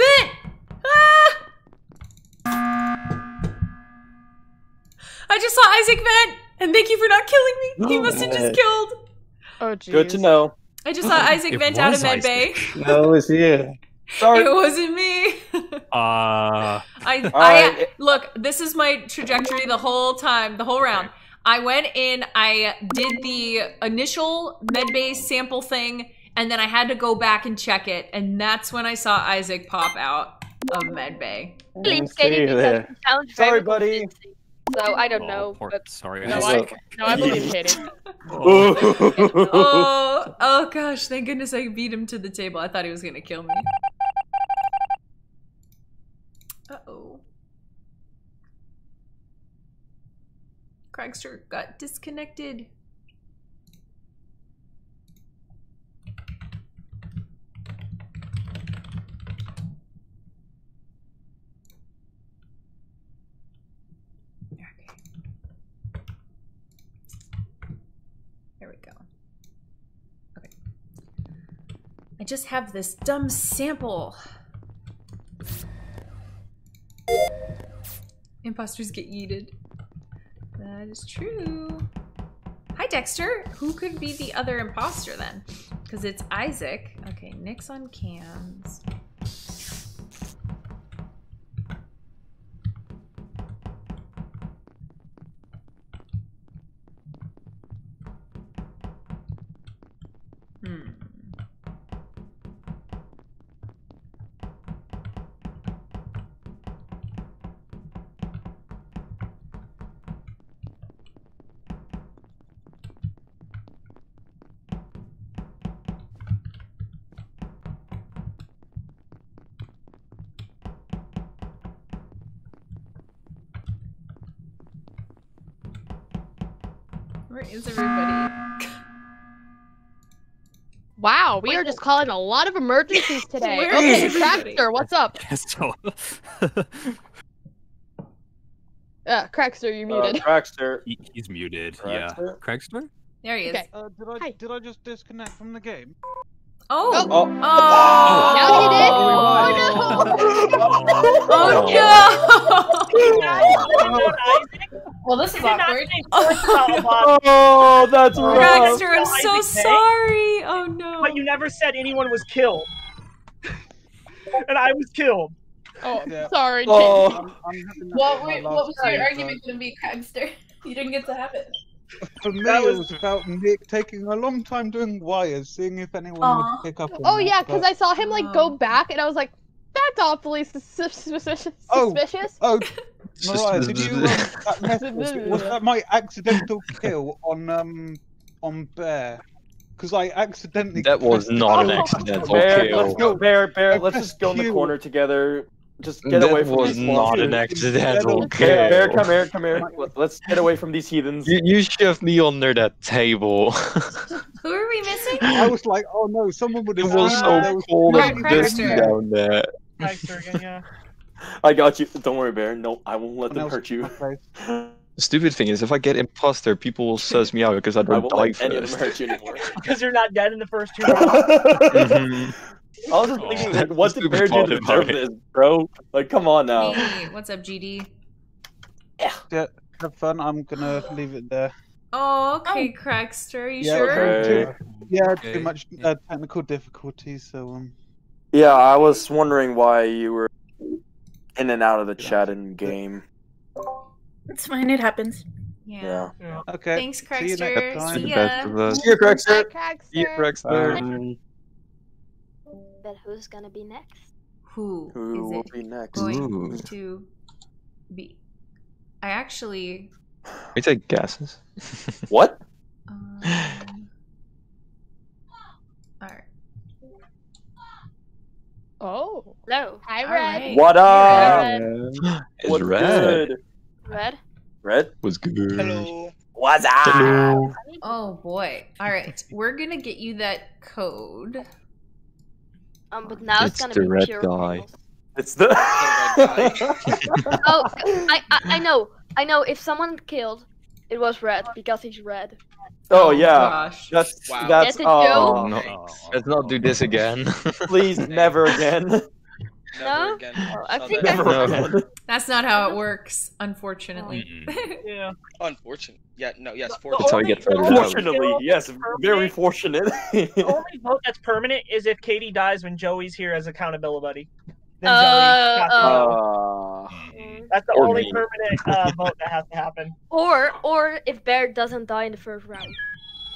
just saw Isaac vent! And thank you for not killing me! He must have just killed! Oh, jeez. Good to know. I just saw Isaac vent out of was medbay. No, it's you. Sorry. It wasn't me. Uh, I, I Alright. look. This is my trajectory the whole time, the whole round. I went in. I did the initial medbay sample thing, and then I had to go back and check it, and that's when I saw Isaac pop out of medbay. I Please, see you there. Sorry, very buddy. Convincing. So I don't oh, know, poor- but sorry. No, I I, was- no, I believe Katie. oh, Oh, oh gosh! Thank goodness I beat him to the table. I thought he was gonna kill me. Uh oh. Cragster got disconnected. Okay. There we go. Okay. I just have this dumb sample. Imposters get yeeted. That is true. Hi, Dexter. Who could be the other imposter then? Because it's Isaac. Okay, Nick's on cams. Where is everybody? Wow, we are just calling a lot of emergencies today. Where okay, is everybody? Crafter, what's up? so, Uh, Crackster, you're Uh, muted. Crackster. He, he's muted. Yeah. Crackster? There he is. Okay. Uh, did I did I just disconnect from the game? Oh. Oh. Oh. Now he did. Oh, no. Well, this is Did not awkward. say first about Bob, Oh, that's rough. Crackster, I'm so sorry. Oh no. But you never said anyone was killed. and I was killed. Oh, Yeah. sorry. Oh. I'm, I'm having that What, for what was your argument going to be, Cragster? You didn't get to have it. For me, That it was- was about Nick taking a long time doing wires, seeing if anyone Aw. would pick up on Oh that, yeah, because but- I saw him like go uh, back, and I was like, "That's awfully sus- sus- suspicious." Oh. Suspicious. Oh, Mariah, did you um, that message, was that my accidental kill on um on Bear? Because I accidentally. That was not an accidental Bear, kill. let's go, Bear, Bear. Let's just go in the pressed corner together. Just get That away from was these not monsters. an accidental Bear, Bear, come here, come here. Let- Let's get away from these heathens. You, you shoved me under that table. Who are we missing? I was like, oh no, someone would it have. was seen so that there cold Oh, and dusty down there. Crackster again, yeah. I got you. Don't worry, Bear. No, I won't let them hurt you. The stupid thing is, if I get imposter, people will suss me out because I I don't won't die let any of them first. hurt you anymore. Because you're not dead in the first two rounds. Mhm. I was just Oh, thinking, that's like, what the did Bear do to deserve this, bro? Like, come on now. Hey, what's up, GD? Yeah, have fun. I'm gonna leave it there. Oh, okay, Crackster. Are you Yeah, sure? Okay. Too, yeah, Okay. too much uh, technical difficulties. So um, Yeah, I was wondering why you were in and out of the chat in game. It's fine. It happens. Yeah. Yeah. okay. Thanks, See you next time. See The ya. best of us. See you, Crackster. See you, Crackster. Crackster. Um, But who's gonna be next? Who who is will it be next? going Ooh. to be? I actually. We take guesses. What? Um, Oh. Hello, Hi, Red. right. What up? Red. It's What's red. good? Red. Red? Was good. Hello. What's up? Hello. Oh boy. Alright. We're gonna get you that code. Um, but now it's, It's gonna the be red pure guy. criminals. It's the. Oh, I, I I know, I know. If someone killed, it was red because he's red. Oh, oh yeah, Gosh. that's Wow. that's. That's oh. oh, No, let's not do this again. please never again. Never No? again. Oh, I think that. I- No. again. That's not how it works, unfortunately. Yeah. Unfortunately. Yeah, no, yes, The- the. That's how you get further the only down. Fortunately, yes, very fortunate. The only vote that's permanent is if Katie dies when Joey's here as accountability buddy. Then Uh, Joey got to uh. Uh, That's the or only me. permanent uh, vote that has to happen. Or or if Bear doesn't die in the first round.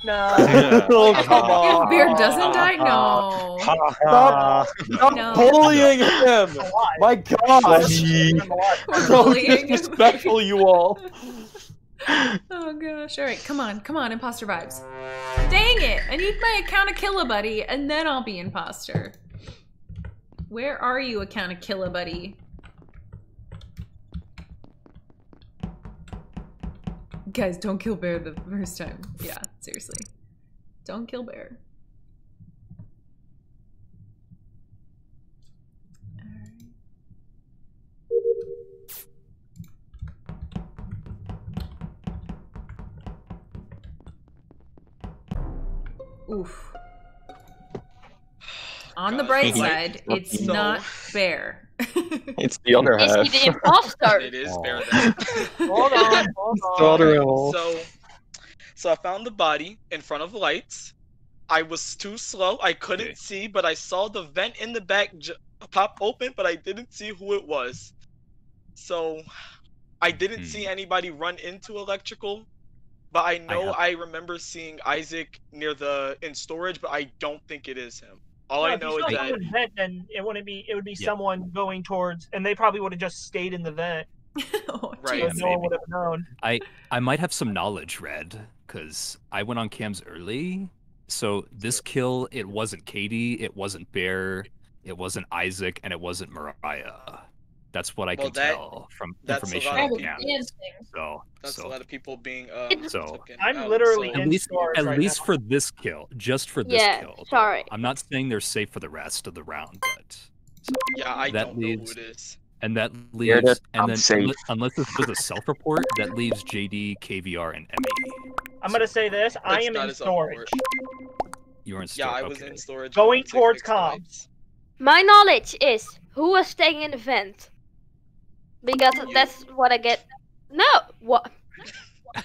No. oh, come on. If Bear doesn't die, no. Stop, stop No. bullying him. My gosh. We're So disrespectful, you all. oh gosh. Alright, come on, come on, imposter vibes. Dang it! I need my account of Killabuddy, and then I'll be imposter. Where are you, account of killer buddy? Guys, don't kill Bear the first time. Yeah, seriously. Don't kill Bear. Oof. On the bright side, it's so- not Bear. It's the other half. he the imposter? It is Aw. fair. Hold on, hold on. So, so I found the body in front of lights. I was too slow. I couldn't Okay. see, but I saw the vent in the back j- pop open, but I didn't see who it was. So, I didn't Hmm. see anybody run into electrical. But I know have- I, remember seeing Isaac near the in storage, but I don't think it is him. All I No, if know is that someone vent, then it wouldn't be. It would be Yeah. someone going towards, and they probably would have just stayed in the vent. oh, Right. So no one would have known. I I might have some knowledge, Red, because I went on cams early. So this kill, it wasn't Katie, it wasn't Bear, it wasn't Isaac, and it wasn't Mariah. That's what I Well, could that- tell from that's a information lot on of cams. Dancing. So, that's so a lot of people being um, So- I'm out, literally so- at in least at right least now. for this kill, just for this Yeah, kill. though. sorry. I'm not saying they're safe for the rest of the round, but Yeah, I That don't know who it is. And that Here leaves, is. and I'm then safe. unless, unless this was a self-report, that leaves JD, KVR, and Emmy. I'm gonna say this. I am in storage. You're in storage. Yeah. I was okay. in storage. Going towards comms. My knowledge is who was staying in the vent. Because that's what I get. No, what?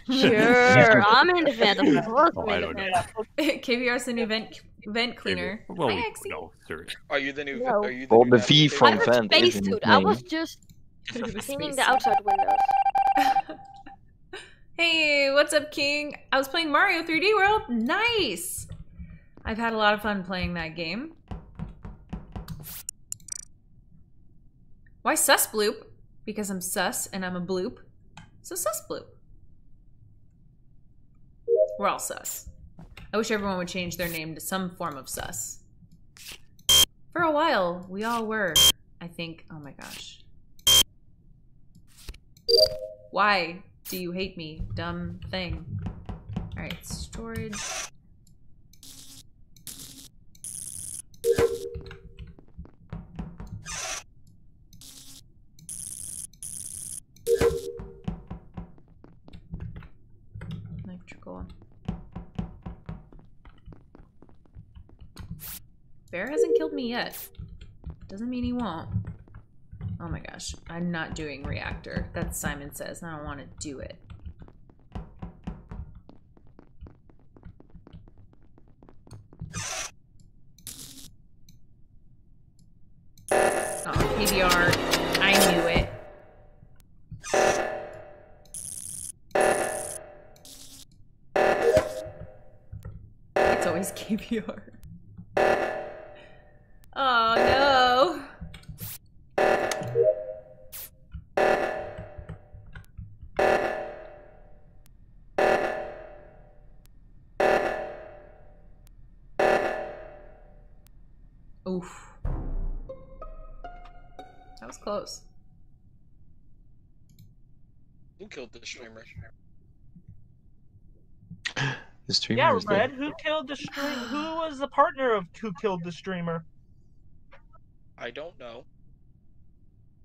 Sure, I'm in the vent. Of course, Oh, I'm I in the don't know. KVR's the new vent vent cleaner. Well, Hi, no, sir. Are you the new? No. Are you the Well, new the? V from I'm a Vent is in spacesuit. his I was just cleaning the outside windows. Hey, what's up, King? I was playing Mario 3D World. Nice. I've had a lot of fun playing that game. Why sus bloop? Because I'm sus and I'm a bloop. So sus bloop. We're all sus. I wish everyone would change their name to some form of sus. For a while, we all were. I think. Oh my gosh. Why do you hate me, dumb thing? Alright, storage. Bear hasn't killed me yet. Doesn't mean he won't. Oh my gosh, I'm not doing reactor. That's Simon says, and I don't want to do it. Oh. I knew it. It's always KVR. Killed the streamer? The streamer Yeah, Red. dead. Who killed the stream? Who was the partner of who killed the streamer? I don't know.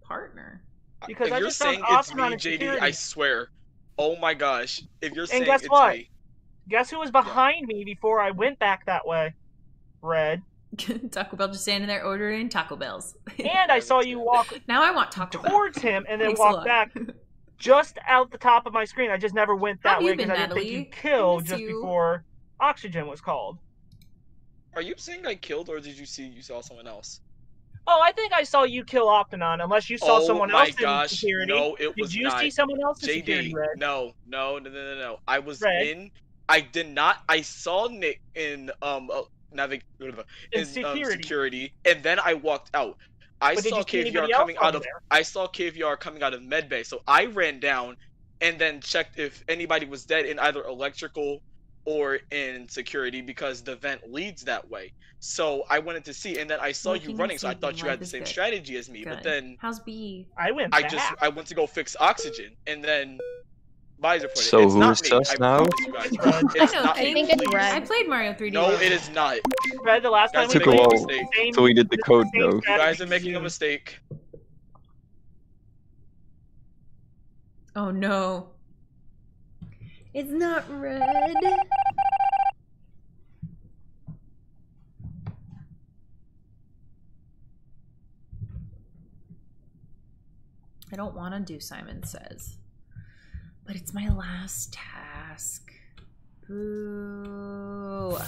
Partner. Because if I you're just found saying it's me, in JD, I swear. Oh my gosh. If you're saying And guess it's what? me, Guess who was behind me before I went back that way? Red. Taco Bell just standing there ordering Taco Bells. And I saw you walk now I want Taco Bell. towards him and then Thanks walk back just out the top of my screen. I just never went that have way because I didn't think you'd kill I just you. before oxygen was called. are you saying I killed or did you see you saw someone else? Oh, I think I saw you kill Optinon, unless you saw oh someone else gosh. in security. No, it Did you not. see someone else in JD, security, Red? no, no, no, no, no, no. I was Red. in. I did not. I saw Nick in um uh, navig in, In um, security. security, and then I walked out. I But saw KVR coming out of. there? I saw KVR coming out of medbay, so I ran down, and then checked if anybody was dead in either electrical or in security because the vent leads that way. So I wanted to see, and then I saw Making you running, so I thought you had the same good. strategy as me. But then How's B? I went I back. just I went to go fix oxygen, and then Visor put it. So it's who's me. sus now? promise you guys. Red. It's I know, not King. think it's red. I played Mario 3D. No, it is not. Red, the last time Guys we are Took a played, making while mistake. same- we did the code though. You guys are strategy making a mistake. Oh no. It's not red. I don't want to do Simon Says. But it's my last task. Boo.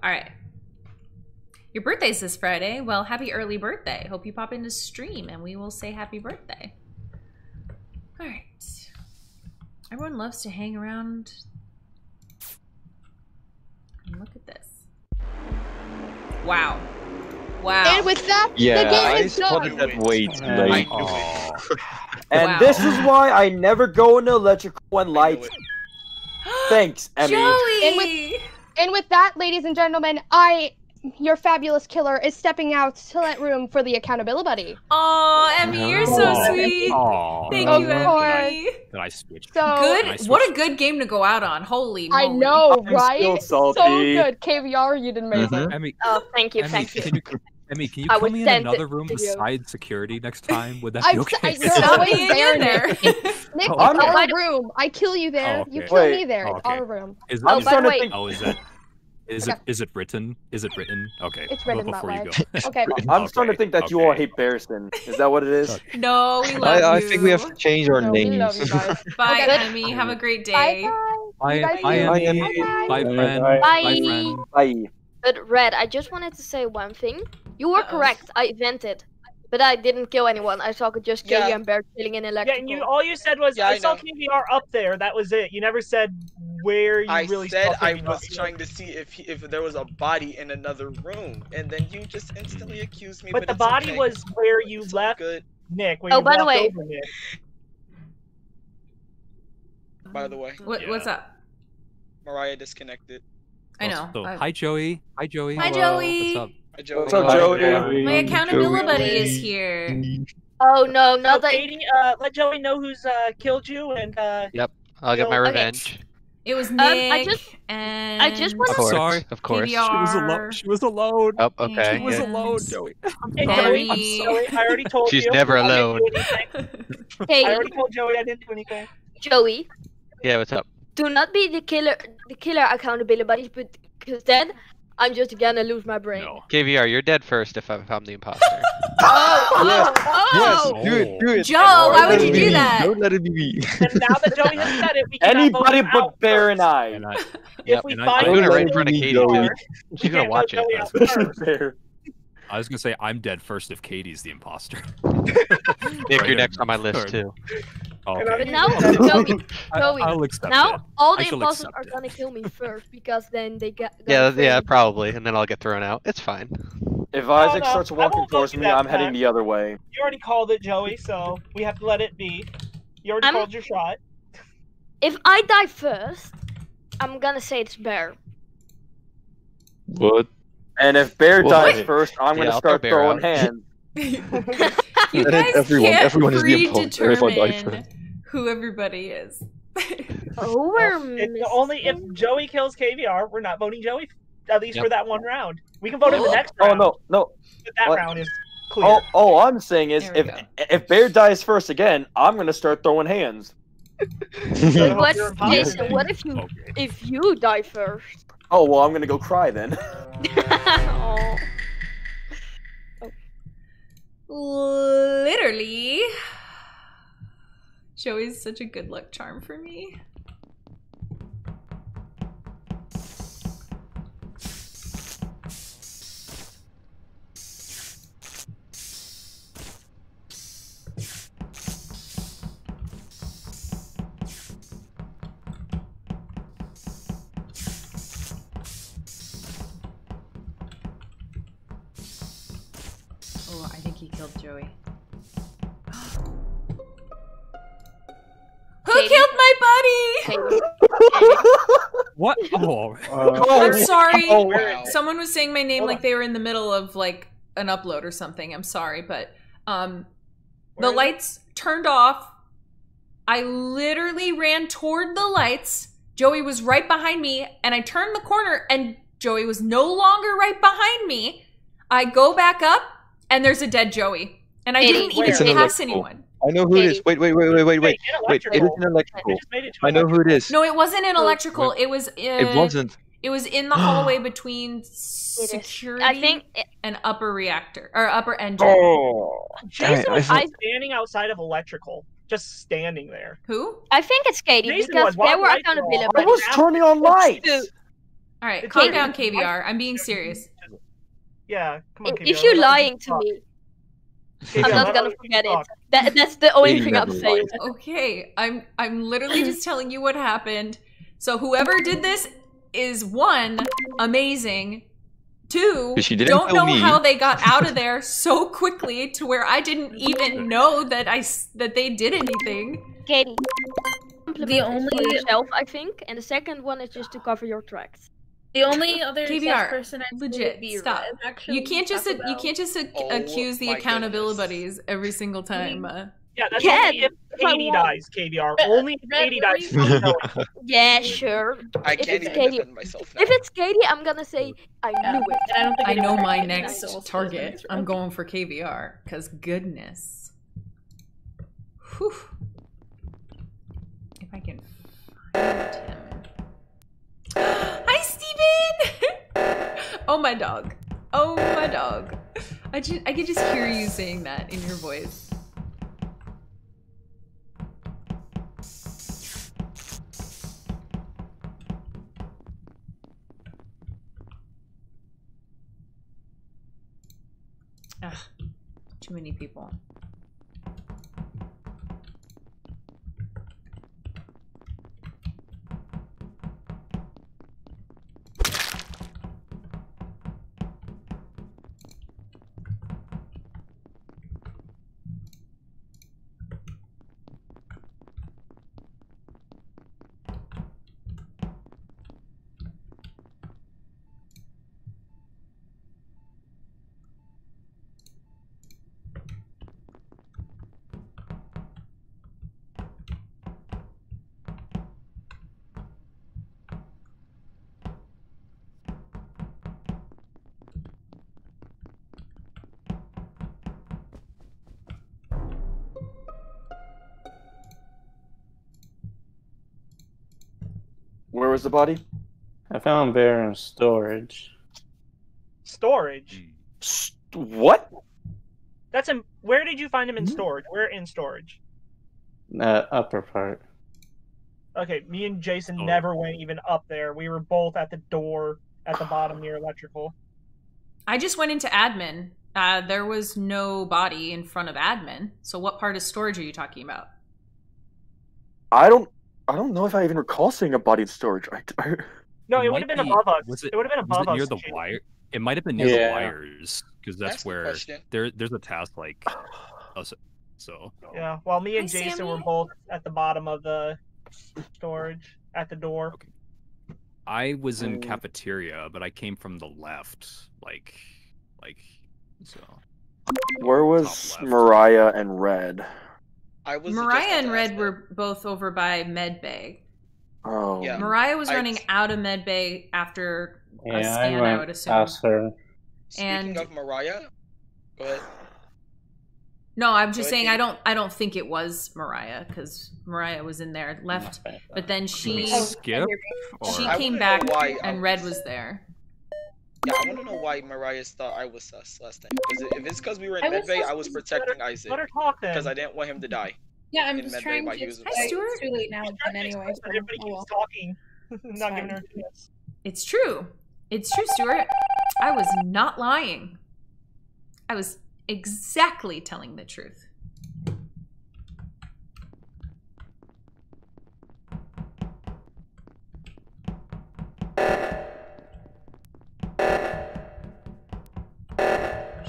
All right. Your birthday's this Friday. Well, happy early birthday. Hope you pop into stream and we will say happy birthday. All right. Everyone loves to hang around. And look at this. Wow. Wow. And with that, the game I is spotted done. that way too late. And Wow. this is why I never go into electrical and lights. Thanks, Emmy. Joey! And with- And with that, ladies and gentlemen, I your fabulous killer is stepping out to let room for the accountability buddy. Oh, Emmy, you're so Aw. sweet. Aw. Thank Of you, course. Emmy. Did I switch? So Good. Nice What a good game to go out on. Holy I moly. know, I'm right? still So good. KVR, you did amazing. Mm-hmm. Emmy, Oh, thank you, Emmy, thank you. can you, Emmy, can you I put me in another room to you. beside security next time? Would that be okay? I- you're always there, in there. Nick. Nick, Oh, it's our room. I kill you there. Oh, You kill Wait. me there. Oh, It's our room. Is, Oh, is, by the way, oh, is it? Is Okay. it is it written? Is it written? Okay. It's well, written that before you way. go. Okay. I'm starting to think that you all hate Bearson. Is that what it is? No, we love I, I think we have to change our No, we names. love you guys. Bye, Okay. Emmy. Have a great day. guys. Bye, bye, too. Bye, Emmy. Emmy. Bye, Bye, friend. bye. Bye, Bye. friend. Bye. But Red, I just wanted to say one thing. You were Uh-oh. correct. I vented, but I didn't kill anyone. I saw just Katie Yeah. and Bear chilling in Yeah, and you all you said was Yeah, I, I saw know. KVR up there. That was it. You never said where you I really said I KVR. was trying to see if he, if there was a body in another room, and then you just instantly accused me. But But, the body okay. was where you It's left good. Nick. Where Oh, you by the way- over Nick. By the way, What, Yeah. What's up? Mariah disconnected. I know. So, I- hi, Joey. Hi, Joey. Hi, Hello. Joey. What's up? Hi, Joey. What's up, Joey? Joey. My accountability Joey. buddy is here. Oh no, So that. Katie, uh, let Joey know who's uh, killed you, and uh, Yep, I'll get my Okay. Revenge. It was Um, I just- and I just Of wanna- sorry. of course. She was alone. She was alone. Oh, okay. She was yeah. alone, Joey. I'm hey, Sorry. Joey, Joey, I already told She's you. She's never I didn't do alone. anything. Hey, I already told Joey I didn't do anything. Joey, Yeah, what's up? do not be the killer, the killer accountability buddy, because then I'm just gonna lose my brain. No. KVR, you're dead first if, I, if I'm the imposter. Oh, oh, Yes, oh! do it, do it. Joe, why Don't would you do me. that? Don't let it be me. And now that Joey has said it, we cannot vote Anybody but out Bear and. I. And I, If Yeah, we and find I'm doing it him right in front of Katie. Joey. too. we She's gonna watch it. Joey out Push first. Bear. I was gonna say I'm dead first if Katie's the imposter. Nick, Right you're next on my list too. Okay. But now, Joey, Joey, I'll accept now it. all the shall imposters are it. gonna kill me first because then they get. Yeah, yeah, probably, and then I'll get thrown out. It's fine. If Isaac no, starts walking towards me, I'm heading the other way. You already called it, Joey, so we have to let it be. You already I'm- called your shot. If I die first, I'm gonna say it's Bear. What? And if Bear Well, dies first, I'm Yeah, gonna I'll start Bear throwing out. hands. you That guys is everyone. can't Everyone is the imposter if I die predetermine who everybody is. Oh, we're It's only if Joey kills KVR, we're not voting Joey, at least Yep. for that one round. We can vote in the oh. next Oh round. no, no. But that What? round is clear. All, all I'm saying is, if go. if Bear dies first again, I'm gonna start throwing hands. What, you're Jason? What if you Okay. if you die first? Oh well, I'm gonna go cry then. Uh, oh. Literally. Joey's such a good luck charm for me. What? Oh, I'm sorry. Oh, wow. Someone was saying my name Hold like on. they were in the middle of like an upload or something. I'm sorry, but um the Where is it? lights turned off. I literally ran toward the lights. Joey was right behind me and I turned the corner and Joey was no longer right behind me. I go back up and there's a dead Joey. And I Katie, didn't even where? It's an pass electrical. anyone. I know who it is. Wait, wait, wait, wait, wait, wait. Wait, it is electrical. an I electrical. just made it to I know who it is. No, it wasn't in electrical. It was uh, It wasn't. It was in the hallway between security I think it, and upper reactor or upper engine. Oh. Jason I was thought- standing outside of electrical, just standing there. Who? I think it's Katie Jason because was, why they were lights were accountability. off? I was turning on lights. All right, It's calm okay. down, KVR. I'm being serious. Yeah, come on. If you're lying to talk. me, KVR, I'm not gonna forget it. That, that's the only thing I'm saying. Okay, I'm I'm literally just telling you what happened. So whoever did this is one amazing. Two, she didn't don't know me. how they got out of there so quickly to where I didn't even know that I that they did anything. Katie, The only- yourself, I think, and the second one is just to cover your tracks. The only other sus KVR, person I legit, be stop. Red, actually. You can't just talk you can't just ac- Oh accuse the accountability goodness. buddies every single time. Uh, Yeah, that's Can, only if if Katie dies, KVR. Red- Only if Katie dies. you- you know it. Yeah, sure. I If can't it's even Katie- defend myself now. If it's Katie, I'm gonna say I Yeah, knew it. and I don't think I know my next so we'll suppose target. it's I'm going for KVR because goodness. Whew. If I can find him. Oh, my dog. Oh, my dog. I, just, I just hear you saying that in your voice. Ugh, too many people. Where was the body? I found Bear in storage. Storage. St- what? That's in. Where did you find him in Hmm? storage? Where in storage? Uh, upper part. Okay, me and Jason Oh. never went even up there. We were both at the door at the bottom near electrical. I just went into admin. Uh, there was no body in front of admin. So, what part of storage are you talking about? I don't. I don't know if I even recall seeing a body in storage. I, I- No, it, It would have might been be- above us. was It, it- would have been Was it near us. the Jason. wire? It might have been near Yeah. the wires because that's Ask where question. there there's a task like. So, so Yeah, while me and Hi, Jason were both at the bottom of the storage at the door. I was in Mm. cafeteria, but I came from the left, like, like, so. where was Mariah and Red? I was Mariah and Red were both over by Med Bay. Oh, Yeah. Mariah was I- running out of Med Bay after a Yeah, scan, I I, went would assume. past her. Speaking and- of Mariah, go ahead. No, I'm just saying I don't I don't think it was Mariah because Mariah was in there left, but then she skip? she came back why and Red was- was there. Yeah, I want to know why Mariah thought I was sus last time. Because if it's because we were in I medbay, I was because protecting Isaac Let her talk then. because I didn't want him to die. Yeah, I'm in just trying to. he was It's Hi, Stuart. too late now again anyway. So, Everybody oh keeps talking. Not giving fine. her a chance. It's true. It's true, Stuart. I was not lying. I was exactly telling the truth.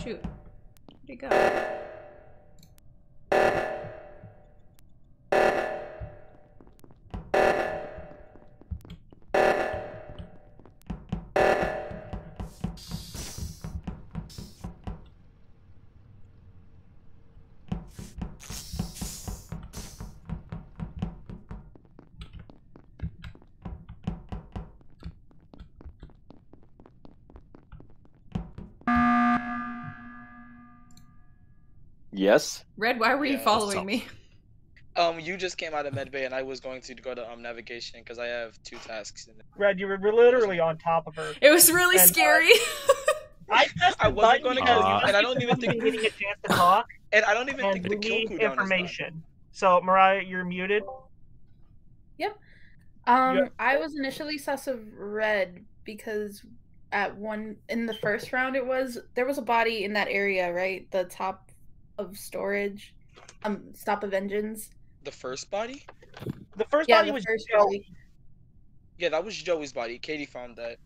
Shoot. Where'd he go? Yes. Red, why were you following me? Um, you just came out of medbay, and I was going to go to um navigation because I have two tasks. In it. Red, you were literally on top of her. It was really And, uh, scary. I I wasn't gonna because kill you, you and I don't even wasn't think- getting a chance to talk, And I don't even and think the kill need cooldown information. So, Mariah, you're muted. Yep. Um, Yeah. I was initially sus of red because at one in the first round it was there was a body in that area, right? The top of storage, um, stop of engines. The first body? The first Yeah, body the was first Joey. body. Yeah, that was Joey's body. Katie found that.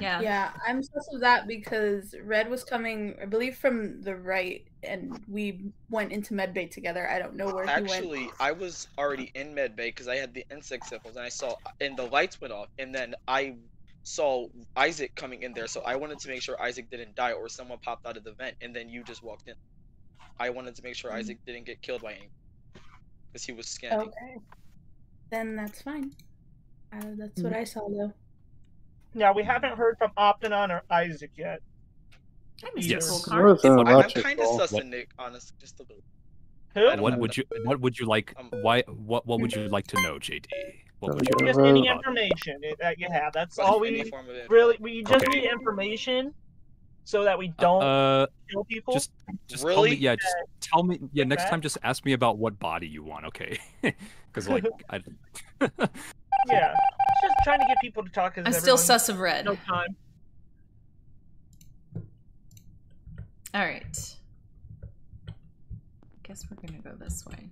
yeah. Yeah, I'm sus of that because red was coming, I believe, from the right, and we went into medbay together. I don't know where he went. Actually, I was already in medbay because I had the inspect samples, and I saw, and the lights went off, and then I saw Isaac coming in there, so I wanted to make sure Isaac didn't die or someone popped out of the vent and then you just walked in. I wanted to make sure Isaac mm-hmm. didn't get killed by anything because he was scanning. Okay. Then that's fine. Uh, that's what mm-hmm. I saw though. Yeah, we haven't heard from Optinon or Isaac yet. I miss Yes. Cool Car. Card. Where's I'm, I'm kind of sus What- of Nick, honestly, just a little. Who? What would you What would you like? Um, why? What What would you like to know, JD? What would you Just like any information that you have. That's all we form of info. really. We just Okay. need information so that we don't Uh, kill people. just just tell Really? me. Yeah, just tell me. Yeah, next Okay. time, just ask me about what body you want. Okay? Because like I. yeah, just trying to get people to talk. 'cause I'm still everyone- sus of red. No time. All right. Guess we're gonna go this way.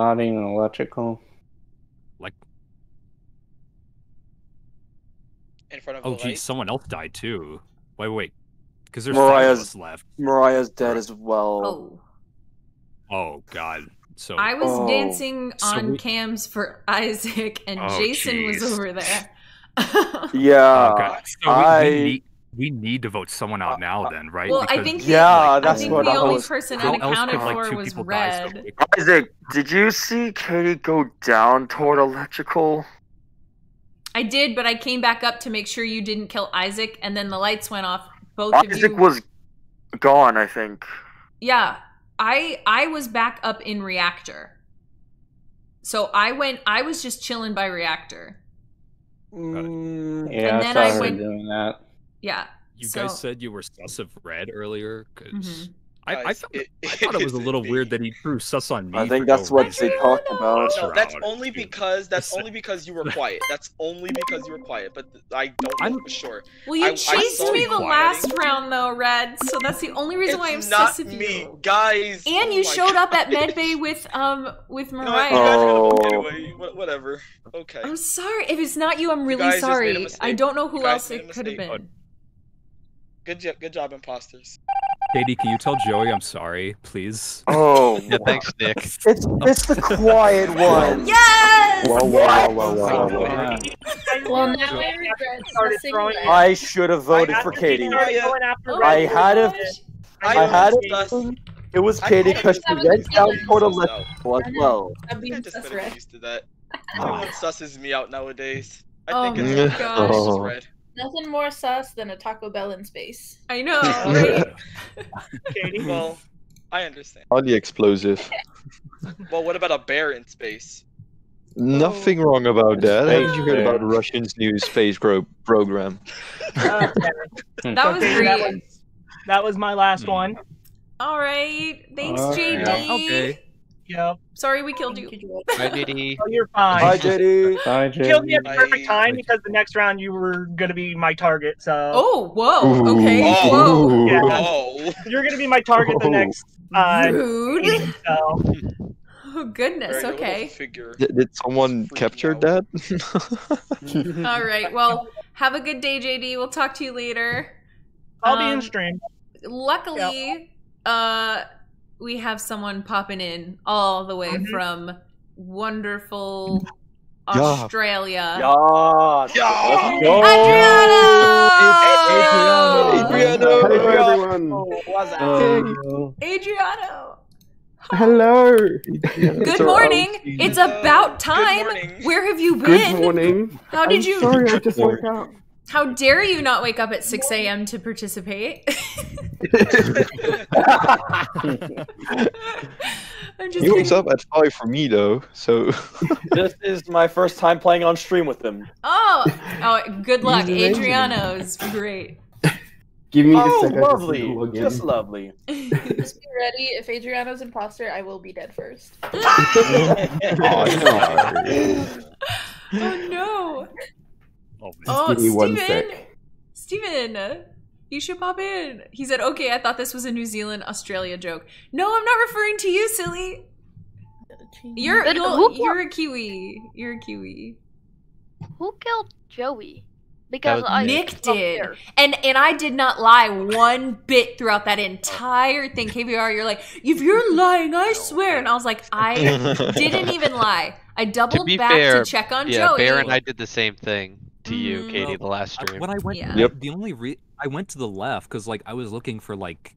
Found the body in electrical. Like, In front of oh geez, someone else died too. Wait, wait, because there's five Mariah's left. Mariah's dead as well. Oh. Oh God. So I was Oh. dancing So on we- cams for Isaac, and Oh, Jason was over there. Yeah, Oh, God. So we, I- we, need, we need to vote someone out now, then, right? Well, I Because, think Yeah, I that's think what the I only was- person how it else accounted could, like, for was people so red. Isaac, did you see Katie go down toward electrical? I did, but I came back up to make sure you didn't kill Isaac, and then the lights went off. Both of you. was gone, I think. Yeah, I I was back up in reactor. So I went. I was just chilling by reactor. Mm, Yeah, And I then saw I her went- doing that. Yeah. You so, guys said you were sus of red earlier, because Mhm. I, I, thought, it- I thought it was a little weird that he threw sus on me. I think that's no what reason. they talked about. No, that's only because that's only because you were quiet. That's only because you were quiet. But I don't know I'm- for sure. well, you I- I chased saw me the last round though, Red. So that's the only reason why I'm It's not sus of me, you. guys. And Oh you my showed up at God. Medbay with um with You know? Mariah. You guys Oh. gonna get away. Whatever. Okay. I'm sorry. If it's not you, I'm really guys just made a sorry. I don't know who else it could have been. Good job. Good job, imposters. Katie, can you tell Joey I'm sorry, please? Oh, Yeah, thanks, Nick. it's it's the quiet one. Yes. Whoa, whoa, whoa, whoa, whoa, whoa. Well, now I regret started throwing. I should have voted for Katie. started going after Oh I had a- I, I had don't it. It was Katie because it she was went down Katie. toward So, electrical as well. I'm I just sus better red. get used to that. Ah. Everyone susses me out nowadays. I Oh think my it's gosh. Oh. Red. Nothing more sus than a Taco Bell in space. I know, right? Katie. Well, I understand. Highly explosive. Well, what about a bear in space? Nothing wrong about that. Haven't you heard about bear. Russian new space pro- program? Okay. That was great. that was that was my last Hmm. one. All right. Thanks, All right. JD. Okay. Yep. Sorry we killed you. you, Hi, JD. Oh, you're fine. Hi, JD. Hi, You killed me at the perfect I- time because the next round you were gonna be my target. So Oh, whoa. Okay. Oh. Whoa. Yeah. Oh, you're gonna be my target the next. Uh, Rude. meeting, so Oh goodness. very little Okay. Did, did someone capture out. that? All right. Well, have a good day, JD. We'll talk to you later. I'll be Um, in stream. Luckily, uh, we have someone popping in all the way Mhm. from wonderful Australia. Yes. Yeah. Let's go. Adriano! Adriano! Hello, everyone. What's up? Oh, Adriano! Hello. Good morning. It's about time. morning. Where have you been? Good morning. How did I'm you- Sorry, I just woke up. How dare you not wake up at 6 a.m. to participate? I'm just He wakes kidding. up at five for me though, so this is my first time playing on stream with him. Oh, oh, good luck. Adriano's great. Give me a Oh, second. lovely. To log in. Just lovely. Just be ready. If Adriano's imposter, I will be dead first. Oh no. Oh, Just Oh, give me one Steven. sec. Steven, you should pop in. He said, okay, I thought this was a New Zealand Australia joke. No, I'm not referring to you, silly. You're you'll- who- you're a Kiwi. You're a Kiwi. Who killed Joey? Because I Nick did, and and I did not lie one bit throughout that entire thing. KVR, you're like, if you're lying, I swear, and I was like, I didn't even lie. I to doubled be back fair, to check on yeah, Joey. Bear and I did the same thing to you, Mm. Katie, the last stream. When I went, Yeah. Yep. the only re- I went to the left because like I was looking for like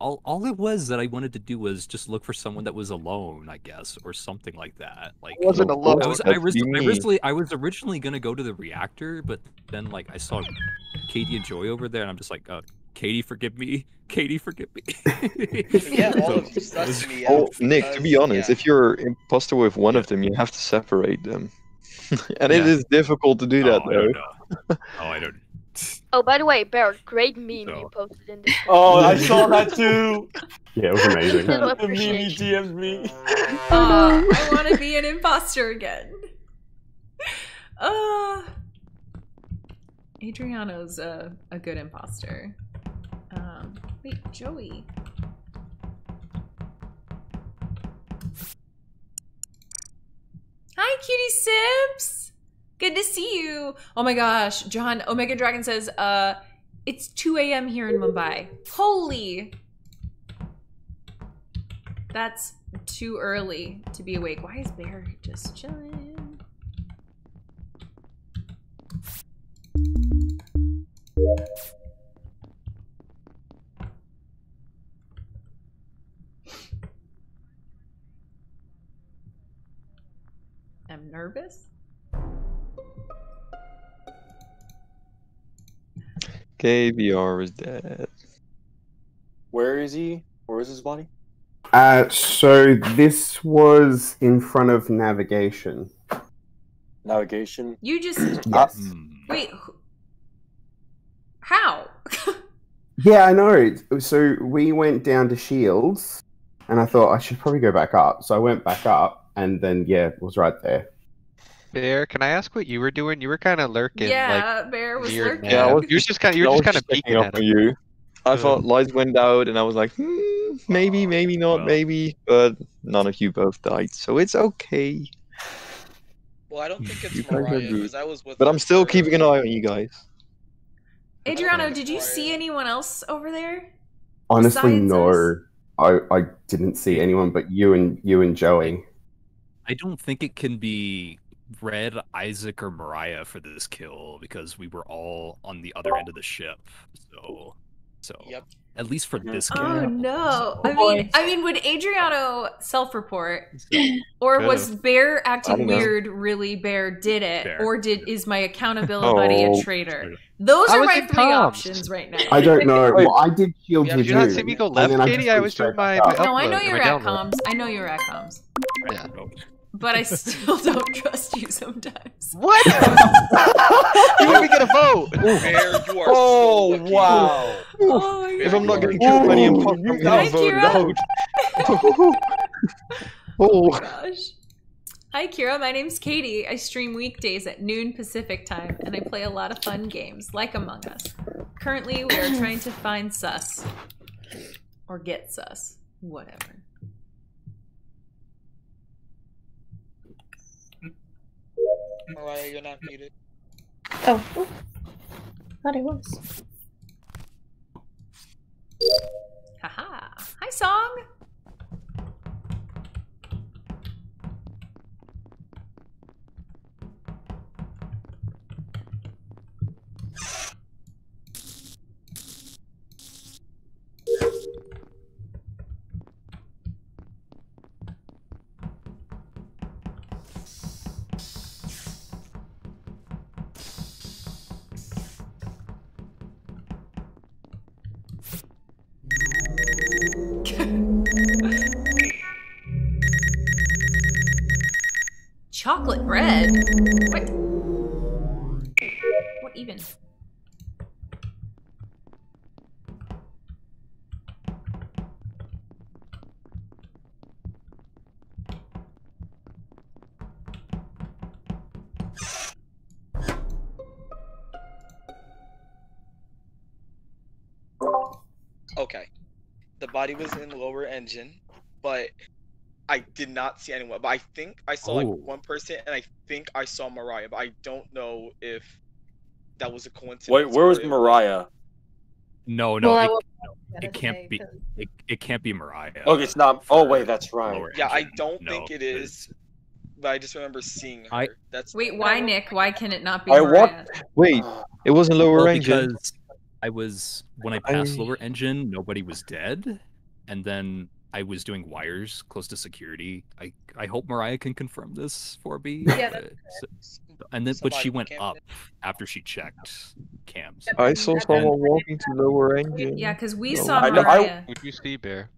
all all it was that I wanted to do was just look for someone that was alone, I guess, or something like that. Like wasn't alone, I was I, that'd was, I originally I was originally gonna go to the reactor, but then like I saw Katie and Joy over there, and I'm just like, uh, Katie, forgive me. Katie, forgive me. Yeah, all So, of you sussed me Oh, out. Nick, to be honest, yeah. if you're imposter with one of them, you have to separate them. and it Yeah. is difficult to do that Oh, I though. don't know. Oh, I don't. Oh, by the way, Bear, great meme you posted in this. Oh, I saw that too. Yeah, it was amazing. The Mimi appreciation. DM'd me. Uh, I want to be an imposter again. Uh, Adriano's a, a good imposter. Um, wait, Joey. Hi, cutie sips. Good to see you. Oh my gosh, John Omega Dragon says, uh, it's 2 a.m. here in Mumbai. Holy. That's too early to be awake. Why is Bear just chilling? I'm nervous. KVR is dead. Where is he? Where is his body? Uh, so this was in front of navigation. Navigation. You just Yes. Hmm. wait. How? Yeah, I know. So we went down to Shields, and I thought I should probably go back up. So I went back up, and then yeah, it was right there. Bear, can I ask what you were doing? You were kind of lurking. yeah, Bear was lurking. Yeah, was you were just kind of, you I were just kind of peeking up at him. you. I thought lights went out, and I was like, hmm, maybe, maybe not, Well. maybe. But none of you both died, so it's okay. Well, I don't think it's guys are Mariah because I was with. But I'm still keeping an eye on you guys. Adriano, did you see anyone else over there? Honestly, Besides no. us? I, I didn't see anyone but you and you and Joey. I don't think it can be Red, Isaac, or Mariah for this kill because we were all on the other end of the ship. So, so Yep. at least for this oh, kill. Oh no! So- I mean, I mean, would Adriano self-report, or was Could've. Bear acting don't know. weird? Really, Bear did it, Bear. or did is my accountability buddy a Oh. traitor? Those I are my three comms. options right now. I don't know. Wait. Well, I did Shields Yeah, with Did you not see me go left, then I Katie? I was doing my, my up. no, I know upload, you're at comms. I know you're at comms, Yeah. But I still don't trust you sometimes. What? you let me get a vote. Bear, you are Oh so wow! Oh my If God. I'm not getting killed by any Ooh, imposter, you I'm Hi, getting voted Kira. out. oh, oh gosh. Hi, Kira. My name's Katie. I stream weekdays at noon Pacific time, and I play a lot of fun games, like Among Us. Currently, we are trying to find sus. Or get sus. Whatever. Mariah, you're oh, uh. not muted. Oh. Thought I was. Haha. -ha. Hi, Song! Body was in lower engine, but I did not see anyone. But I think I saw like one person, and I think I saw Mariah, but I don't know if that was a coincidence. Wait, where was Mariah? No, no, Well, it, it can't be. be. 'cause- It, it can't be Mariah. Oh, it's not. Oh, wait, that's right. lower Yeah, I don't No, think it is, but I just remember seeing her. I- That's Wait, why, Nick? Why can it not be I Mariah? walked. Wait, it wasn't lower Well, engine. because I was when I passed I- lower engine, nobody was dead, and then I was doing wires close to security. I I hope Mariah can confirm this for me. Yeah, uh, so- and then but she went can't- up after she checked cams. I saw That's someone walking to lower engine. Yeah, because we No, saw I know- I- Mariah. Who'd you see, Bear?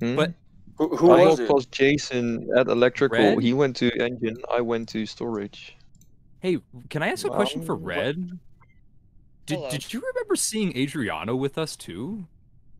Hmm? But Who, who I was walked it? past Jason at electrical. Red? He went to engine. I went to storage. hey, can I ask a question for Um, what- Red? Did Hello. Did you remember seeing Adriano with us too?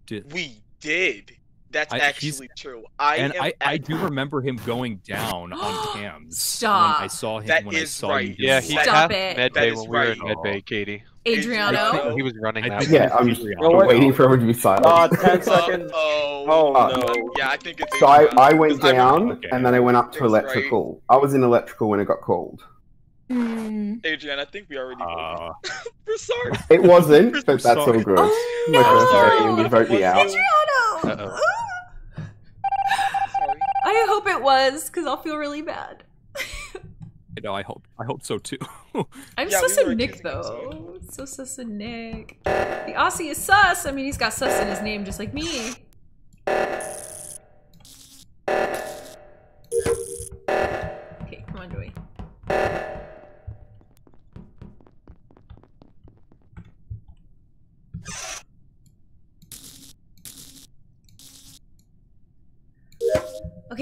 Did We did. That's I- actually true. I and am I, I do remember him going down on cams. Stop. When I saw him That when I saw right. him. Yeah, he Stop it. Medbay That is when we were in right. Medbay, Katie. Adriano. He was running I that. Yeah, I'm Adriano. wait. waiting for him to be silent. Ah, 10 seconds. Uh-oh. Oh, Uh, no. Yeah, I think it's so I, Adriano, I went 'cause I remember down Okay. and then I went up to Nick's right. electrical. I was in electrical when it got called. Hmm. Adrian, I think we already voted. Uh, We're sorry. It wasn't, but that's all sorry. good. Oh, My no. first Sorry. game, you vote me out. Adriano! Uh-oh. I hope it was, because I'll feel really bad. you know, I hope I hope so too. I'm Yeah, sus we were of Nick though. So sus of Nick. The Aussie is sus. I mean, he's got sus in his name just like me.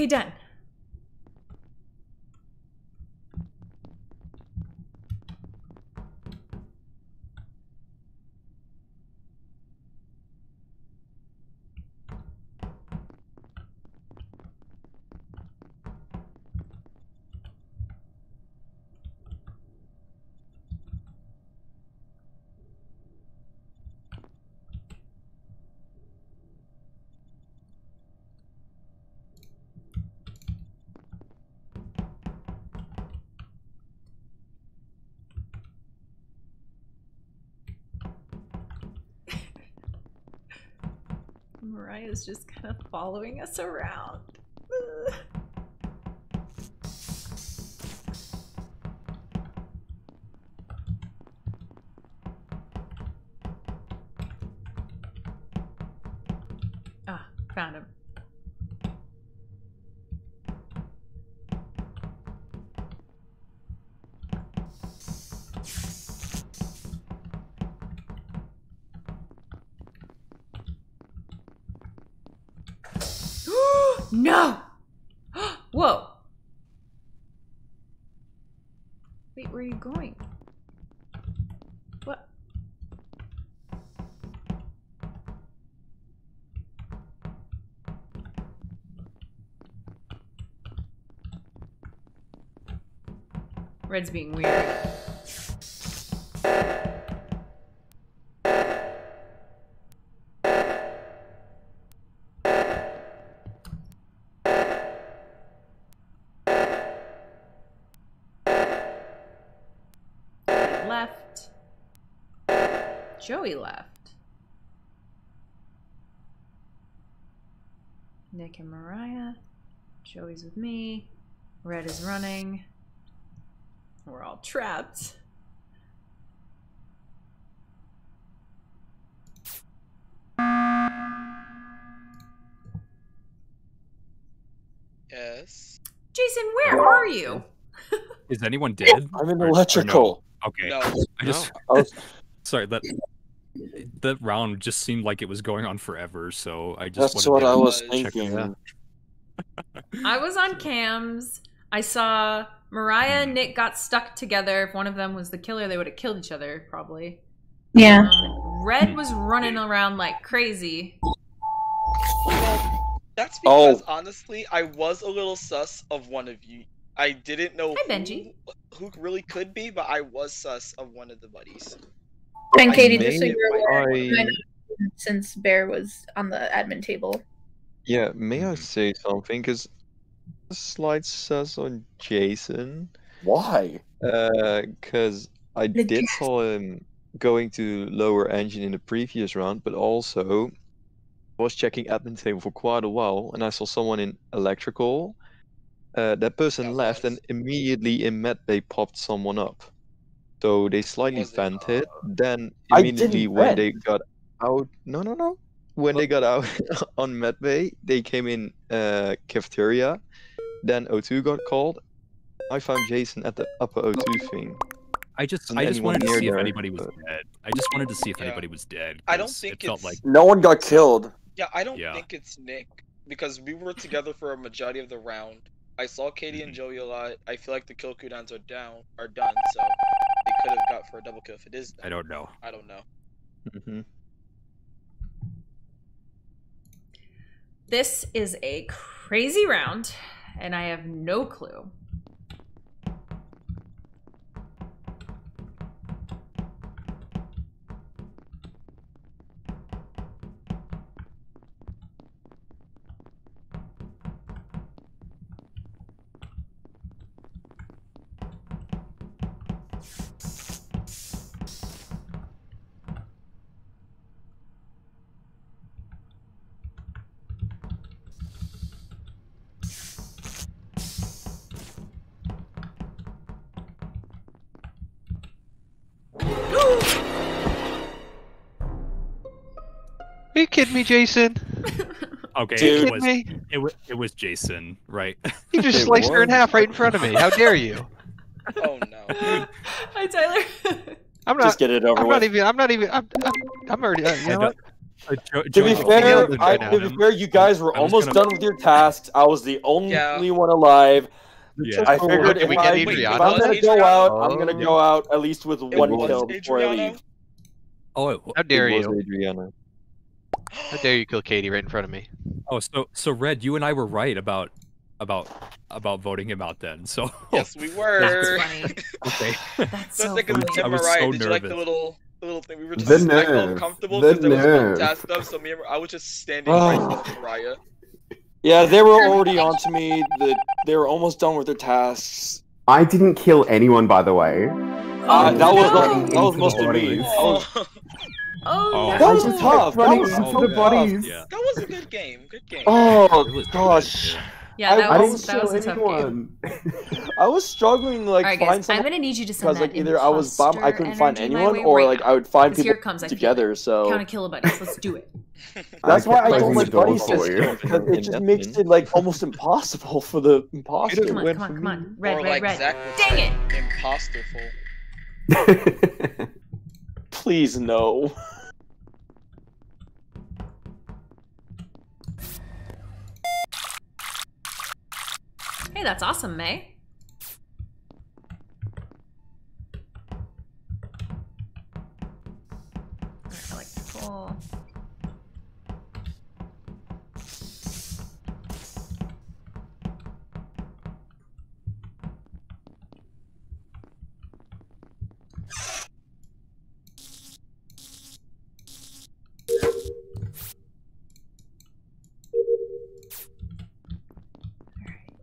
Okay, done. Mariah's just kind of following us around. Where are you going? What? Red's being weird. Joey left. Nick and Mariah. Joey's with me. Red is running. We're all trapped. Yes. Jason, where are you? Is anyone dead? I'm in Or- or no? electrical. Okay. No. I just I was- sorry that that round just seemed like it was going on forever. So I just That's wanted what to I was thinking. I was on cams. I saw Mariah and Nick got stuck together. If one of them was the killer, they would have killed each other, probably. Yeah. Um, Red was running around like crazy. That's Oh. because honestly, I was a little sus of one of you. I didn't know Hi, who, Benji. who really could be, but I was sus of one of the buddies. And I Katie, just so you're aware, I- you might not- since Bear was on the admin table. Yeah, may I say something? Because the slide says on Jason. Why? Uh, because I The did gas- saw him going to lower engine in the previous round, but also was checking admin table for quite a while, and I saw someone in electrical. Uh, that person left, and immediately in medbay popped someone up. So they slightly vented. Uh, then I immediately when vent. they got out, no, no, no. When they got out on medbay, they came in uh, cafeteria. Then O2 got called. I found Jason at the upper O2 thing. I just And I just wanted to near see if anybody was but- uh, dead. I just wanted to see if anybody was dead. I don't think it felt like No one got killed. Yeah, I don't Yeah. think it's Nick because we were together for a majority of the round. I saw Katie and mm-hmm. Joey a lot. I feel like the kill cooldowns are down, are done, so they could have got for a double kill if it is. I don't know. I don't know. Mm-hmm. This is a crazy round, and I have no clue. Kidding me, Jason? Okay, Dude. it was Me? it was it was Jason, right? You just It sliced her in was. half right in front of me. How dare you? Oh no. Hi, Tyler. I'm not. Just get it over I'm with. not even. I'm not even. I'm. I'm, I'm already. Uh, you know what? Uh, Jo- To be Joey, fair, Joey, I, Joey, to be fair, you guys were I was almost gonna- done with your tasks. I was the only Yeah. one alive. Yeah. I figured Did if, we I, get if Adriana? I'm gonna go Adriana? out, I'm gonna Oh. go out at least with It one was kill before I Adriana? leave. Oh, it, How dare it was you? Adriana. How dare you kill Katie right in front of me? oh, so so Red, you and I were right about about about voting him out then. So Yes, we That's were. funny. okay. That's So so funny. the I was Mariah. so Did you like the little the little thing? We were just The I felt nerve. comfortable The because there was one nerve. task up, so me and I was just standing Oh. right next to Mariah. Yeah, they were already on to me. The, they were almost done with their tasks. I didn't kill anyone, by the way. Uh, that was no. that was mostly me. Bodies. I was- Oh, Oh. no. That was I just tough. That running was into oh, the yeah. bodies. Yeah. That was a good game. Good game. Oh It was good, gosh, Yeah, that I was didn't that was a tough game. anyone. I was struggling to like All right, find guys, I'm someone gonna need you to send because like either I was bum, I couldn't find anyone, or right like now. I would find people here it comes, I together. So Count of kilobuddies. Let's do it. that's I why I told closing my the door buddies for this because it just makes it like almost impossible for the imposter. Come on, come on, come on. Red, or red, like red. Zach would Dang say, it! imposterful. Please no. Hey, that's awesome, May. I like the.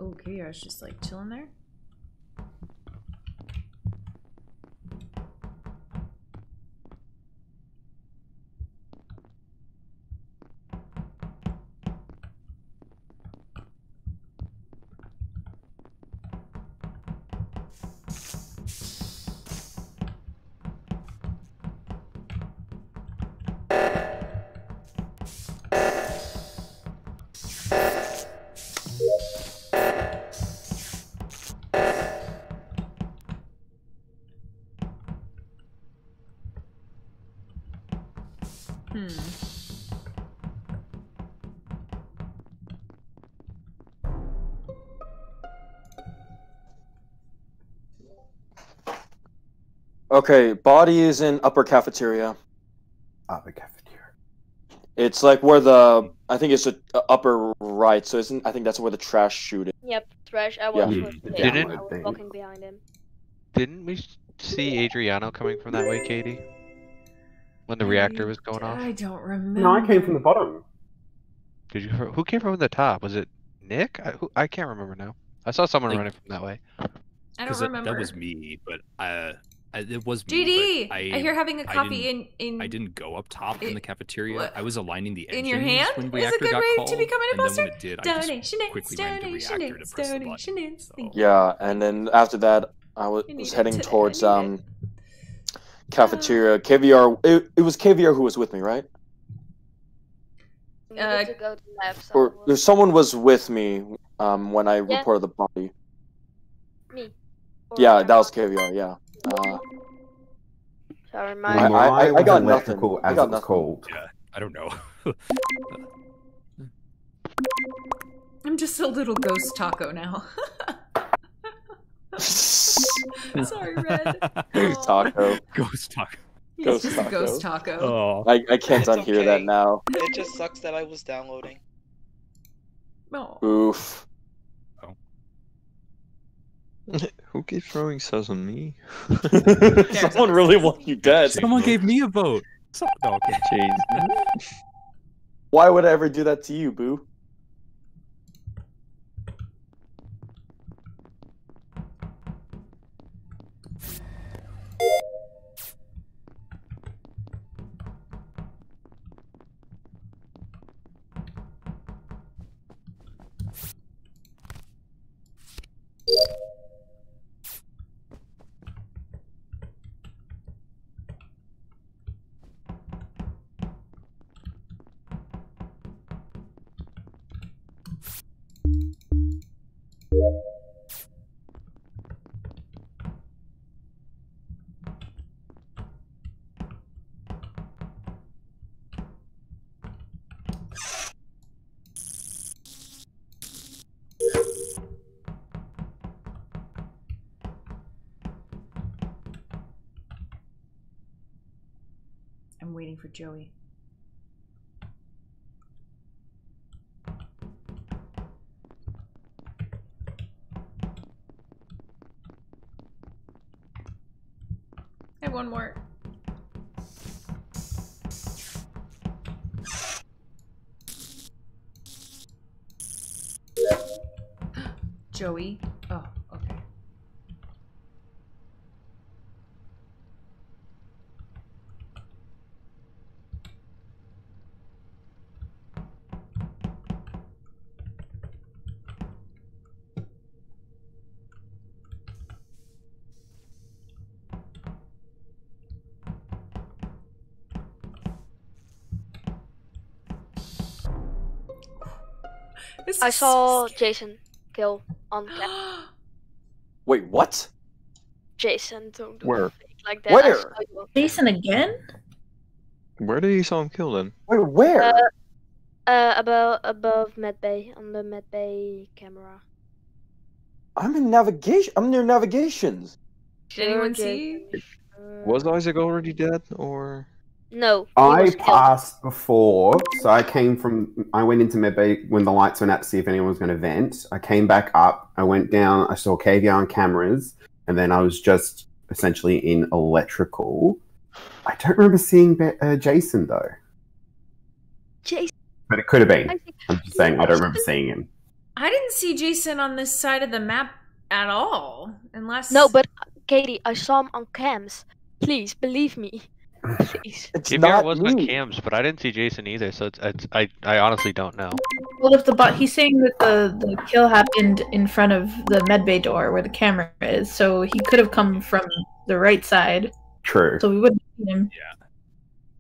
Okay, I was just like chilling there. Okay, body is in upper cafeteria. Upper cafeteria. It's like where the I think it's a, uh, upper right. So isn't I think that's where the trash chute is. Yep, trash. I Yeah. was, Mm. with- Didn't- I was walking behind him. Didn't we see Adriano coming from that way, Katie? When the reactor was going off? I don't remember. No, I came from the bottom. Did you? Who came from the top? Was it Nick? I, who, I can't remember now. I saw someone Like- running from that way. I don't 'Cause it- remember. That was me, but uh, I, it was me. I, I, hear having a I coffee in in I didn't go up top in the cafeteria. what? I was aligning the in your hand. when Is the a good got way called, to become an and then imposter. when it did, I just Donation it, quickly ran to the donation reactor to it, press the button. donation it. Thank you. Yeah, and then after that, I was, was heading today, I towards um cafeteria. KVR. It, it was KVR who was with me, right? You needed to go to left. So Or there's someone was with me um when I Yeah. reported the body. me. Yeah, that was KVR. Yeah. Uh, Sorry, I, my. I, I, I got nothing. electrical, I as got it was nothing. called. Yeah, I don't know. I'm just a little ghost taco now. Sorry, Red. Ghost taco. Ghost taco. He's Ghost just a ghost taco. Oh. I, I can't It's unhear that now. It just sucks that I was downloading. No. Oof. Who keeps throwing sus on me? Someone really wants you dead. Someone gave me a vote. So, no, okay. Jeez. Why would I ever do that to you, Boo? Joey. I have one more. Joey. Oh, This I saw so Jason kill on cam. Wait, what? Jason, don't do Where? like that. Where? Jason again? Where did you saw him kill then? Wait, where? Uh, uh, above above medbay on the medbay camera. I'm in navigation. I'm near navigations. Did anyone see? Was Isaac already dead, or No. I was killed. passed before, so I came from. I went into medbay when the lights went out to see if anyone was going to vent. I came back up. I went down. I saw KVR on cameras, and then I was just essentially in electrical. I don't remember seeing Be- uh, Jason though, Jason. but it could have been. I think- I'm just saying I don't remember seeing him. I didn't see Jason on this side of the map at all, unless No, but Katie, I saw him on cams. Please believe me. Please. It's KVR not was me. on cams, but I didn't see Jason either, so it's, it's I I honestly don't know. Well, if the bot, he's saying that the the kill happened in front of the medbay door where the camera is, so he could have come from the right side, True. so we wouldn't have seen him.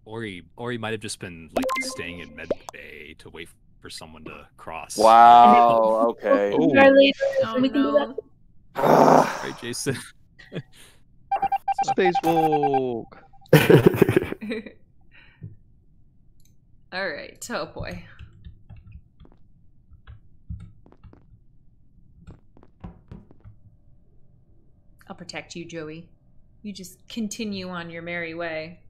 Or he, or he might have just been like staying in Med Bay to wait for someone to cross. Wow. Okay. Oh. Charlie, Oh, we can do that. no. Right, Jason. spacewalk? All right. Oh boy. I'll protect you, Joey. You just continue on your merry way.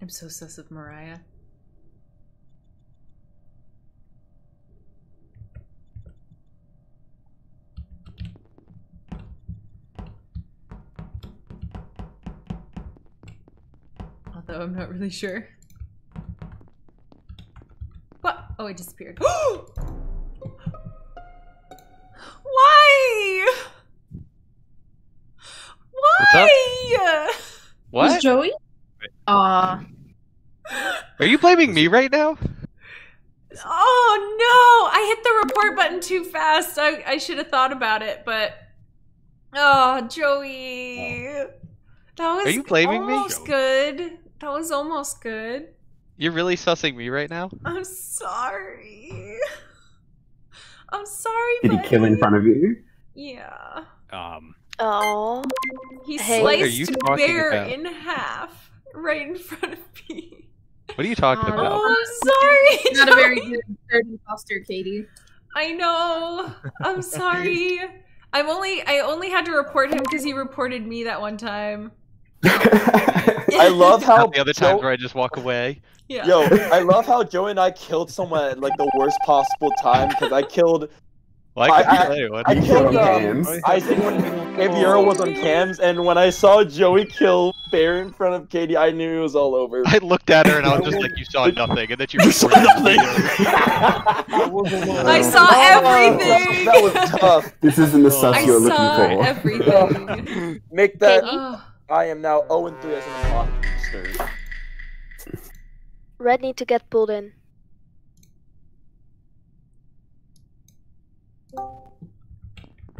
I'm so sus of Mariah. Although I'm not really sure. What? Oh, it disappeared. Why? Why? What? Joey? Aw. Are you blaming me right now? Oh no! I hit the report button too fast. I, I should have thought about it, but oh, Joey, that was Are you blaming me? almost good. That was almost good. You're really sussing me right now? I'm sorry. I'm sorry. Did he kill in front of you? Yeah. Um. Oh. He Hey. What are you sliced talking bear about? in half right in front of me. What are you talking about? Oh, I'm sorry. Not a very good third imposter, Katie. I know. I'm sorry. I'm only I only had to report him because he reported me that one time. I love how Not the other times Joe- where I just walk away. Yeah. Yo, I love how Joey and I killed someone at like the worst possible time because I killed. Well, I could kill anyone. I You killed killed um, Cams. Isaac when Aviera was on cams, and when I saw Joey kill Bear in front of Katie, I knew it was all over. I looked at her and I was just like, "You saw nothing," and then you You saw reported nothing. I saw everything. That was tough. This isn't the stuff you're looking for. everything. Make that. Ugh. I am now 0 and 3 as an imposter. Red need to get pulled in.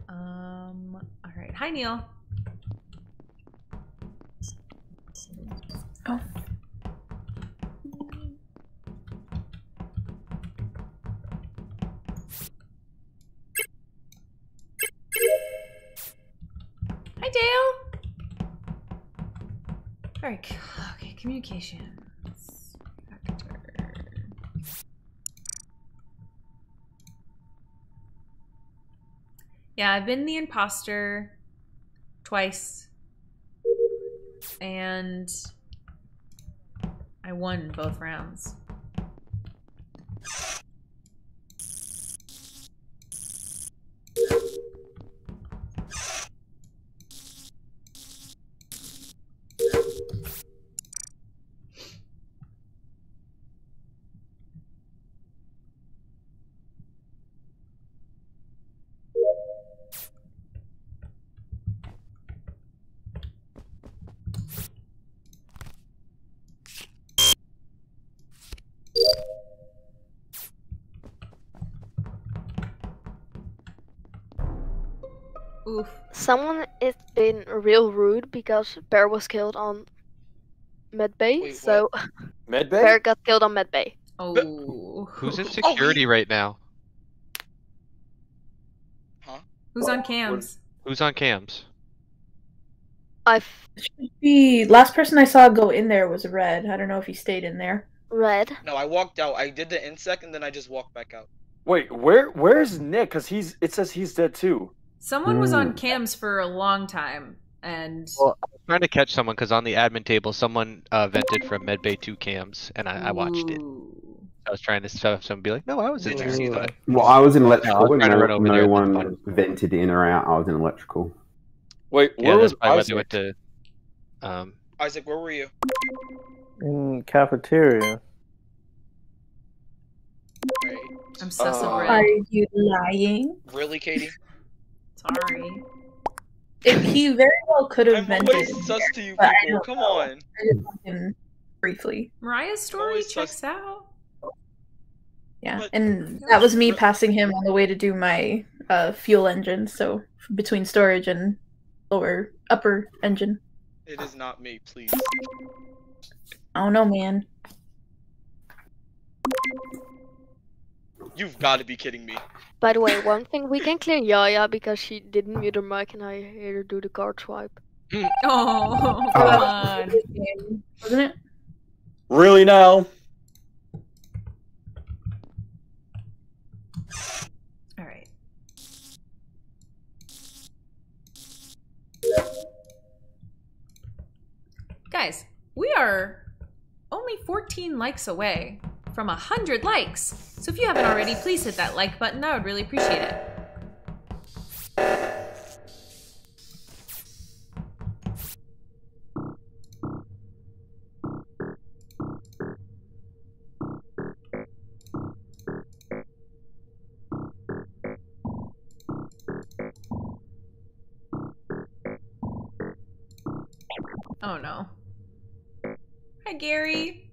Um. All right. Hi, Neil. Oh. Hi, Dale. All right. Okay. Communications. Yeah, I've been the imposter twice. And I won both rounds. Someone is been real rude because Bear was killed on Medbay, so Medbay? Bear got killed on Medbay. Oh. Who's in oh, security right now? Huh? Who's on cams? Who's on cams? I The last person I saw go in there was Red. I don't know if he stayed in there. Red. No, I walked out. I did the insect and then I just walked back out. Wait, where where's Nick? Cause he's it says he's dead too. Someone was on Mm. cams for a long time, and Well, I was trying to catch someone because on the admin table, someone uh, vented from Medbay to cams, and I, I watched it. I was trying to stuff someone be like, "No, I was in there." but- Well, I was in No, I electrical was and trying to no, run over no at the one vented in or out. I was in electrical. Wait, Yeah, where that's was probably why Isaac? went to. Um, Isaac, where were you? In cafeteria. I'm sus of Uh, red. Are you lying? Really, Katie? Sorry. If he very well could have I'm vented. always sus to you people. Come know. on. I just want him briefly. Mariah's story checks out. Yeah, and that was me passing him on the way to do my uh, fuel engine. So between storage and lower upper engine. It is not me, please. I don't know, man. You've got to be kidding me. By the way, one thing we can clear Yaya because she didn't mute her mic and I heard her do the card swipe. Hmm. oh. Uh, God. Wasn't it? Really now? All right. Guys, we are only 14 likes away from 100 likes. So if you haven't already, please hit that like button. I would really appreciate it. Oh no. Hi, Gary.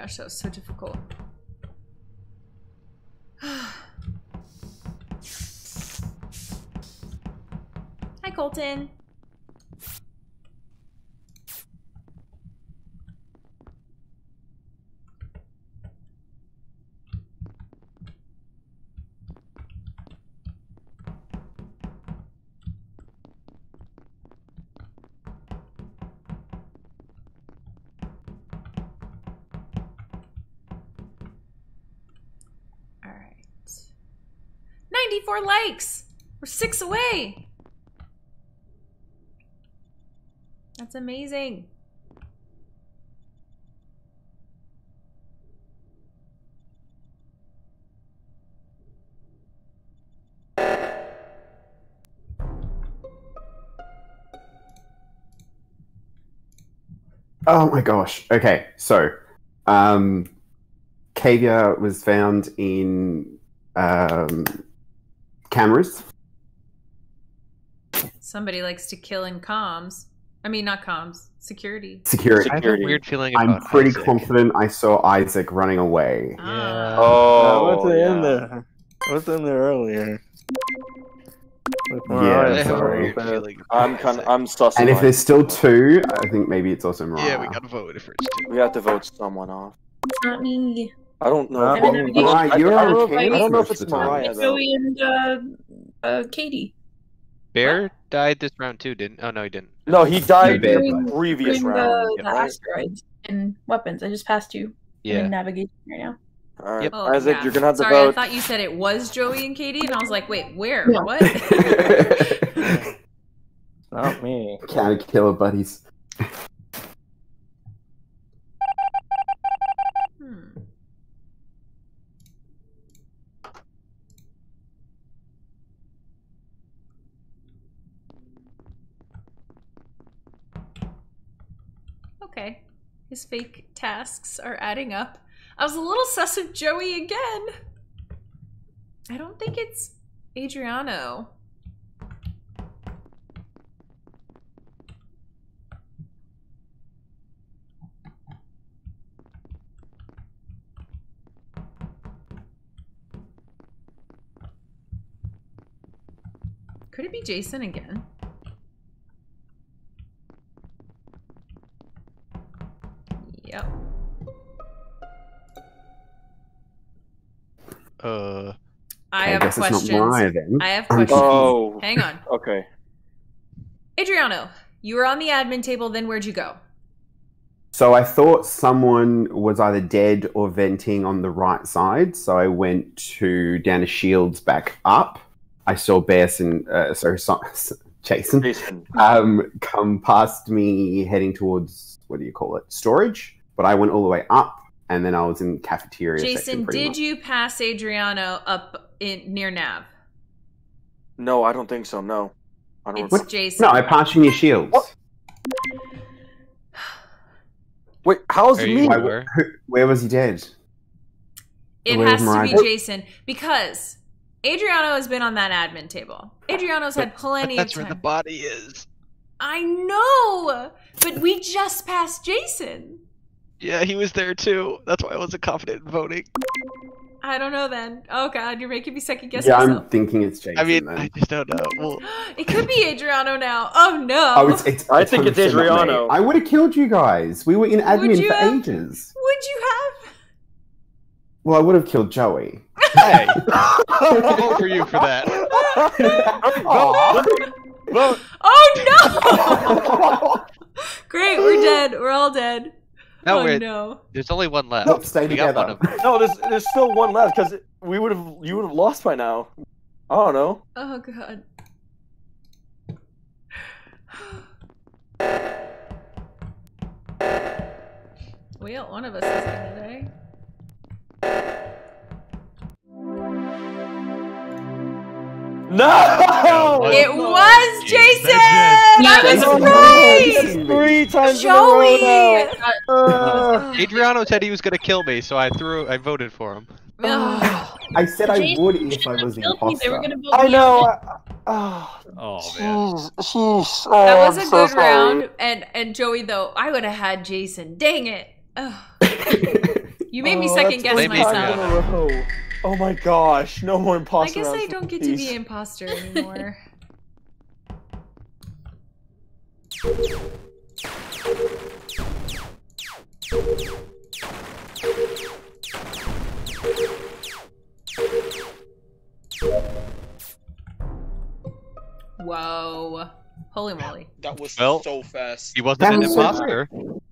Gosh, that was so difficult. Hi, Colton. 94 likes. We're six away. That's amazing. Oh my gosh. Okay, so um, KVR was found in um, cameras. Somebody likes to kill in comms. I mean, not comms, security. Security. I have a weird feeling I'm pretty Isaac. confident I saw Isaac running away. Ah. Oh, I wasn't in yeah. there. I was in there earlier. With Yeah, Mariah, sorry. I'm kind of I'm sussing. And if there's still two, I think maybe it's also Mariah. Yeah, we gotta vote if it's two. we have to vote someone off. It's not me. I don't know. Not. I don't- Mariah, I- you're I don't know if- I don't know if it's the time. Mariah though. Joey and uh, uh, Katie. Bear died this round too, didn't? Oh no, he didn't. No, he died Bear the previous round. the, the right? asteroids and weapons. I just passed you. I'm Yeah. in navigation right now. All right, Yep. Oh, Isaac, yeah. you're gonna have to Sorry, I thought you said it was Joey and Katie, and I was like, wait, where? No. What? Not me. Counter killer buddies. hmm. His fake tasks are adding up. I was a little sus of Joey again. I don't think it's Adriano. Could it be Jason again? Uh, I Okay, have guess it's not questions. Mariah then. I have I'm questions. Oh. Hang on. Okay. Adriano, you were on the admin table, then where'd you go? So I thought someone was either dead or venting on the right side. So I went to down to Shields back up. I saw Bearson, uh, sorry, so, Jason, Jason. um, come past me heading towards what do you call it, storage. But I went all the way up, and then I was in cafeteria. Jason, did much. you pass Adriano up in near Nav? No, I don't think so. No. I don't. It's recall. Jason. No, I passed you in your Shields. Wait, how's Are me? you Why, where was he dead? It Where's has to Mariah? be Jason because Adriano has been on that admin table. Adriano's had plenty But that's of where the body is. I know, but we just passed Jason. Yeah, he was there too. That's why I wasn't confident in voting. I don't know then. Oh god, you're making me second guess yeah, myself. I'm thinking it's Jason. I mean, then. I just don't know. Well, It could be Adriano now. Oh no. Oh, it's, it's, I think it's 100% not me. Adriano. I would have killed you guys. We were in admin you for have? ages. Would you have? Well, I would have killed Joey. hey, I'll vote for you for that. Vote. Oh no! Great, we're dead. We're all dead. No, oh we're, no. there's only one left. Nope, stay we got one together. of. No, there's there's still one left because we would have you would have lost by now. I don't know. Oh god. Well, one of us is gonna die. No! It was Jason! That was no, right! Three times Joey! in a row now. Uh, Adriano said he was gonna kill me, so I threw. I voted for him. I said I would if I was the imposter. I know. I- Oh, Oh man. jeez, jeez. Oh, That was I'm a so good sorry. round. And and Joey though, I would have had Jason. Dang it. Ugh. You made me Oh, second guess three myself. times in a row. Oh my gosh! No more I imposter guess I rounds, don't get to be please. imposter anymore. Whoa. Holy moly. That was Well, so fast. He wasn't an That was so imposter.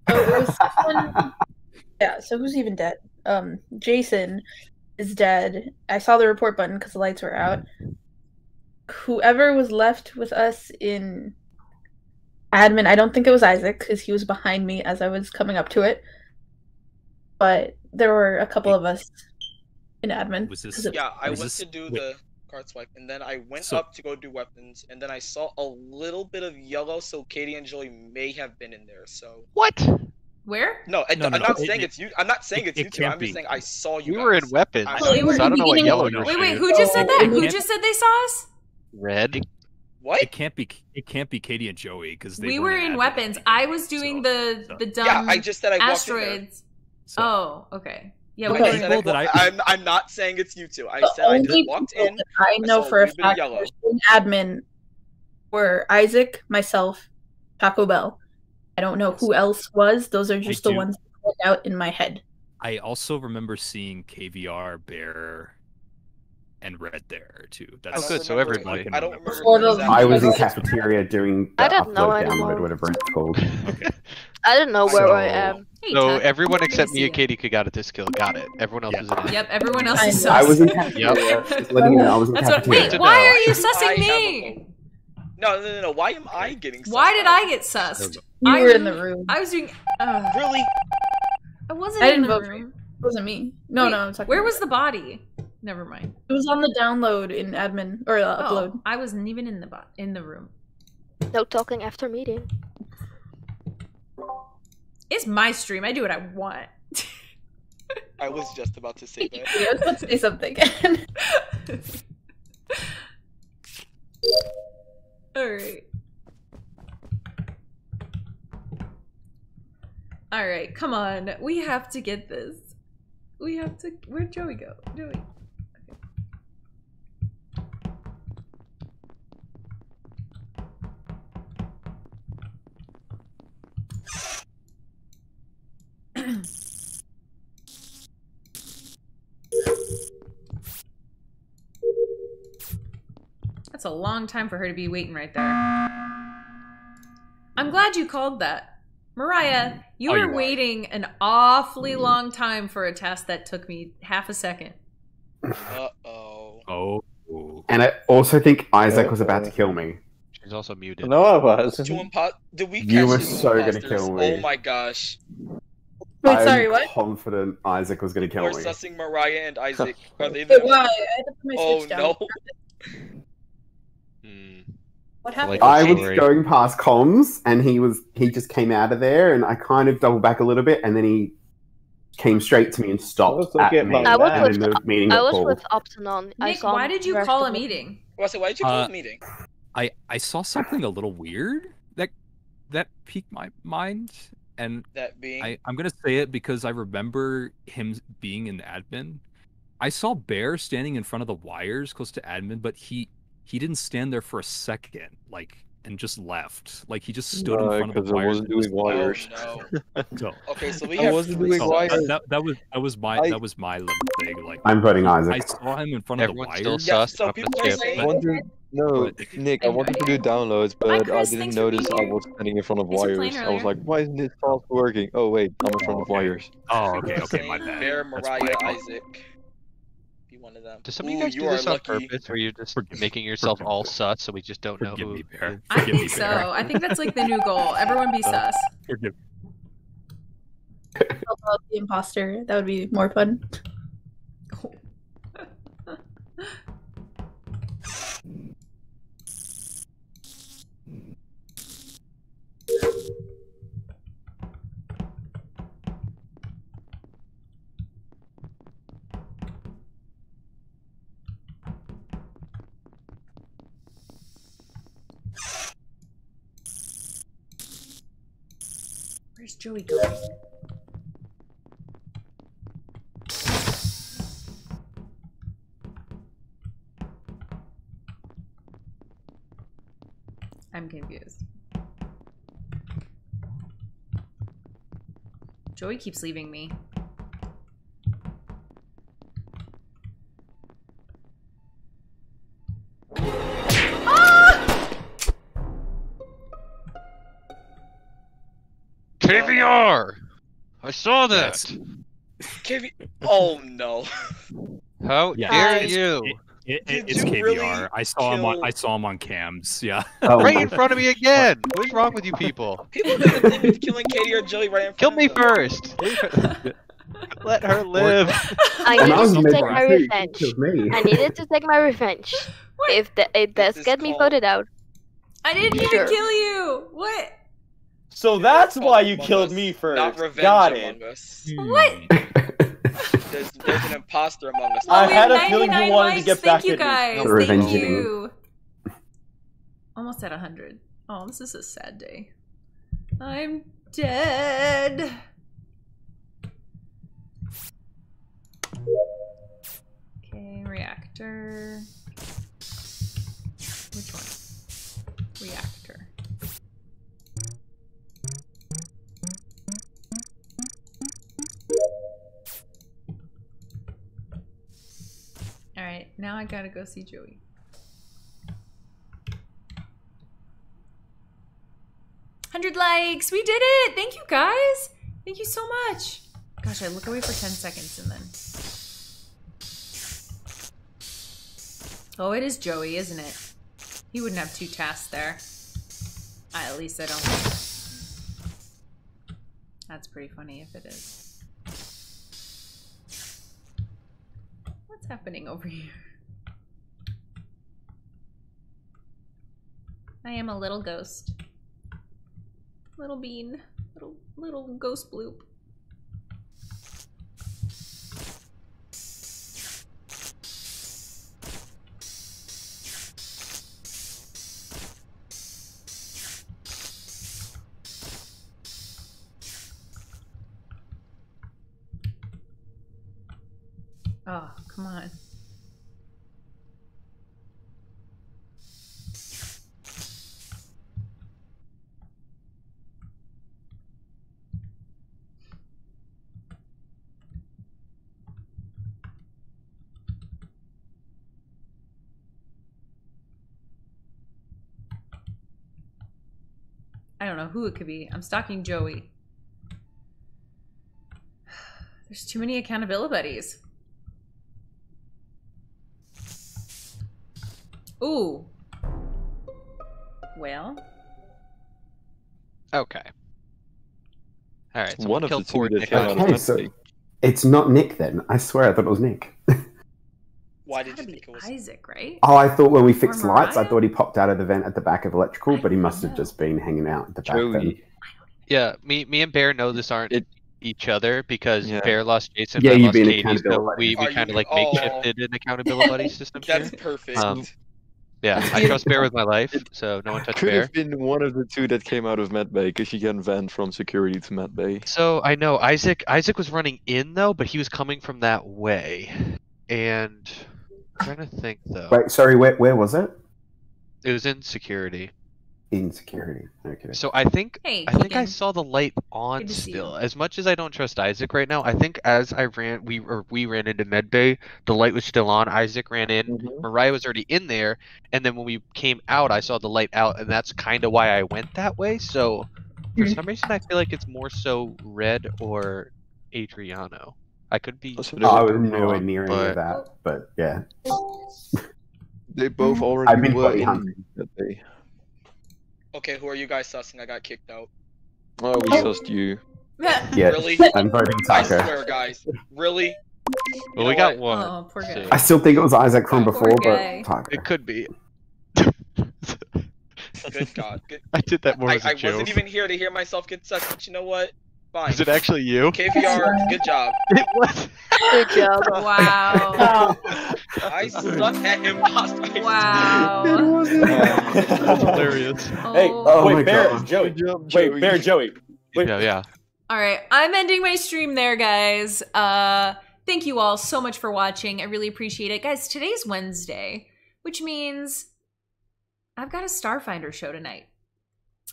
there was someone- yeah, so who's even dead? Um, Jason is dead. I saw the report button because the lights were out. Whoever was left with us in admin, I don't think it was Isaac because he was behind me as I was coming up to it. But there were a couple of us in admin. Was 'cause this? it- Yeah, I was went this- to do wait, the card swipe, and then I went So- up to go do weapons, and then I saw a little bit of yellow, so Katie and Joey may have been in there. So What? Where? no, I, No, am no, not it- saying it- it's you. I'm not saying it's it you two. can't I'm just be. saying I saw you. We were in weapons. I- Well, we so I don't know what yellow No, no. you're Wait, wait, who just said that? Who just said they saw us? Red. What? It can't be. It can't be Katie and Joey because We were in weapons. I was doing the the dumb Yeah, I just said I walked in there. asteroids. Oh, okay. Yeah, we Okay. were I in said I People that walked- I- I'm, I'm not saying it's you two. I The said I only just walked people in. I know saw for a little bit of fact yellow. were in admin were Isaac, myself, Taco Bell. I don't know who else was. Those are just the do. ones that went out in my head. I also remember seeing KVR, Bear, and Red there too. That's Oh, good, so remember- everybody. can I don't remember. remember. Before those- exactly I was in what cafeteria doing the I don't know upload anymore. download, whatever it's called. I don't know where I am. Hey, So Tuck. everyone except me and. Katie could got it this kill. Got it. Everyone else Yeah. was in it. Yep, everyone else is know. I was in Yep. cafeteria. Just letting you know, I was in That's what. cafeteria. Wait, why are you I sussing me? No, no, no, no. Why am I getting? Why did? I get sussed? You I were in the room. I was doing. Uh, Really? I wasn't I in didn't the vote for room. It wasn't me. No, Wait, no. I'm talking Where about- was the body? Never mind. It was on the download in admin or uh, upload. Oh, I wasn't even in the bo- in the room. No talking after meeting. It's my stream. I do what I want. I was just about to say that. Yeah, I was about to say something. All right. All right, come on. We have to get this. We have to. Where'd Joey go? Joey. That's a long time for her to be waiting right there. I'm glad you called that. Mariah, you Oh, were you are. waiting an awfully long time for a test that took me half a second. Uh oh. Oh. And I also think Isaac was about to kill me. She's also muted. No, I was. Two impo- Did we? You were so gonna kill me. Oh my gosh. Wait, I'm sorry, what? confident Isaac was going to kill We're me. sussing Mariah and Isaac. Are they Wait, why? I had to put my Oh switch down. no. Hmm. What happened? Like- I was Sorry. going past comms, and he was he just came out of there, and I kind of doubled back a little bit, and then he came straight to me and stopped at me, I was and with then the meeting I was called. with Optanon. Nick, saw why did you call a meeting? Well, I said, why did you call Uh, a meeting? I I saw something a little weird that that piqued my mind, and That being. I I'm gonna say it because I remember him being in admin. I saw Bear standing in front of the wires close to admin, but he he didn't stand there for a second, like and just left. Like he just stood in front of the I wires. wasn't doing wires. Oh So, no. Okay, so we I have. wasn't doing so wires. that, that, that was that was my I- that was my little thing. Like I'm voting I saw him in front of the Everyone's still wires. Yeah, sus. so people gonna are skip. saying- Wondering, No, Nick, I wanted to do downloads, but I Chris, didn't notice I was standing in front of Thanks wires. I was like, why isn't this fast working? Oh wait, I'm in front of wires. Oh, okay, okay, my bad. Bear, Mariah. Isaac. Be one of them. Do some of you Ooh, guys you do this on lucky. purpose, or you're just making yourself all sus so we just don't know Forgive who? me, Bear. I Forgive me, think so. Bear. I think that's like the new goal. Everyone be uh, sus. Forgive Help out the imposter. That would be more fun. Where's Joey going? I'm confused. Joey keeps leaving me. KVR. I saw that. KV. Oh no. How Yeah, dare it's- you? It, it, Did it's you KVR. really I saw him on. kill- I saw him on cams. Yeah. Oh right in front of me again. What is wrong with you people? People are gonna think of killing Katie or Joey right in front Kill of me them. first. Let her live. I And I was needed to take my too, she revenge. killed me. I needed to take my revenge. If the, it does is get me called- voted out, I didn't Sure. even kill you. What? So that's why you killed Us, me first. Not revenge Got among it. us. Hmm. What? There's, there's an imposter among us. I we had a feeling you 99 wanted to get Thank back you at me. guys. The revenge Thank you. Almost at 100. Oh, this is a sad day. I'm dead. Okay, reactor. Which one? Reactor. Alright, now I gotta go see Joey. Hundred likes! We did it! Thank you guys! Thank you so much! Gosh, I look away for 10 seconds and then. Oh, it is Joey, isn't it? He wouldn't have two tasks there. At least I don't. That's pretty funny if it is. What's happening over here? I am a little ghost. Little bean. Little little ghost bloop. I don't know who it could be. I'm stalking Joey. There's too many accountability buddies. Ooh. Well, Okay. All right. So One Someone of the two poor that Nick. came out of Okay, so it's not Nick then. I swear I thought it was Nick. Why it's did you gotta think it was? Isaac, right? Oh, I thought when we fixed Or lights, I thought he popped out of the vent at the back of electrical, I but he don't must have just been hanging out at the back then. Yeah, me, me and Bear know this aren't It- each other because Yeah. Bear lost Jason. Yeah, you've lost been Katie, so we, we kind of like oh. makeshifted an accountability buddy system That's here. perfect. Um, Yeah, I trust Bear with my life, so no one touch Could Bear. have been one of the two that came out of Medbay because you can vent from security to Medbay. So I know Isaac. Isaac was running in though, but he was coming from that way, and I'm trying to think though. Wait, sorry, where, where was it? It was in security. Insecurity. Okay. So I think Hey, I think I saw the light on Good to see still. As much as I don't trust Isaac right now, I think as I ran we or we ran into Medbay, the light was still on. Isaac ran in, Mm-hmm. Mariah was already in there, and then when we came out, I saw the light out, and that's kind of why I went that way. So for Mm-hmm. some reason, I feel like it's more so Red or Adriano. I could be. I was nowhere wrong, near any of that, but yeah. They both already I've been were in hunting. Okay, who are you guys sussing? I got kicked out. Oh, we oh. sussed you. Yeah, Really? I'm voting I swear, guys. Really? Well, we got what? one. Oh, poor guy. I still think it was Isaac from oh, before, guy. but Taco. It could be. Good God. Good. I did that more I, as a I joke. wasn't even here to hear myself get sussed, but you know what? Fine. Is it actually you? KVR, good job. It was. Good job. Wow. I suck at imposter. Wow. That's hilarious. Hey, Oh. wait, my Bear, God. Joey. job, Wait, Joey. Bear, Joey. Wait, Yeah, yeah. All right, I'm ending my stream there, guys. Uh, thank you all so much for watching. I really appreciate it, guys. Today's Wednesday, which means I've got a Starfinder show tonight,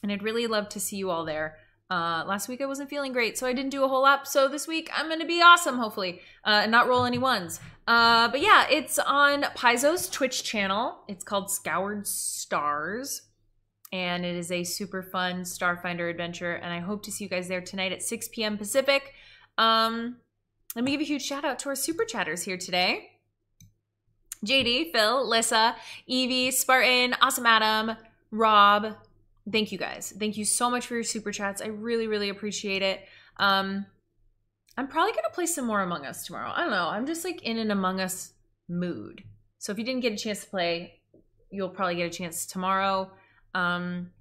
and I'd really love to see you all there. Uh, last week I wasn't feeling great, so I didn't do a whole lot. So this week I'm gonna be awesome, hopefully, uh, and not roll any ones. Uh, but yeah, it's on Paizo's Twitch channel. It's called Scoured Stars and it is a super fun Starfinder adventure. And I hope to see you guys there tonight at 6 p.m. Pacific. Um, let me give a huge shout out to our super chatters here today. JD, Phil, Lissa, Evie, Spartan, Awesome Adam, Rob. Thank you guys. Thank you so much for your super chats. I really, really appreciate it. Um, I'm probably gonna play some more Among Us tomorrow. I don't know. I'm just like in an Among Us mood. So if you didn't get a chance to play, you'll probably get a chance tomorrow. Um,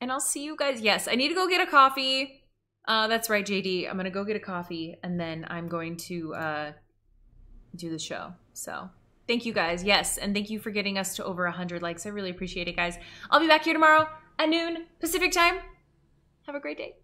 and I'll see you guys. Yes, I need to go get a coffee. Uh, that's right, JD. I'm gonna go get a coffee, and then I'm going to uh, do the show. So thank you guys. Yes, and thank you for getting us to over 100 likes. I really appreciate it, guys. I'll be back here tomorrow at noon Pacific time. Have a great day.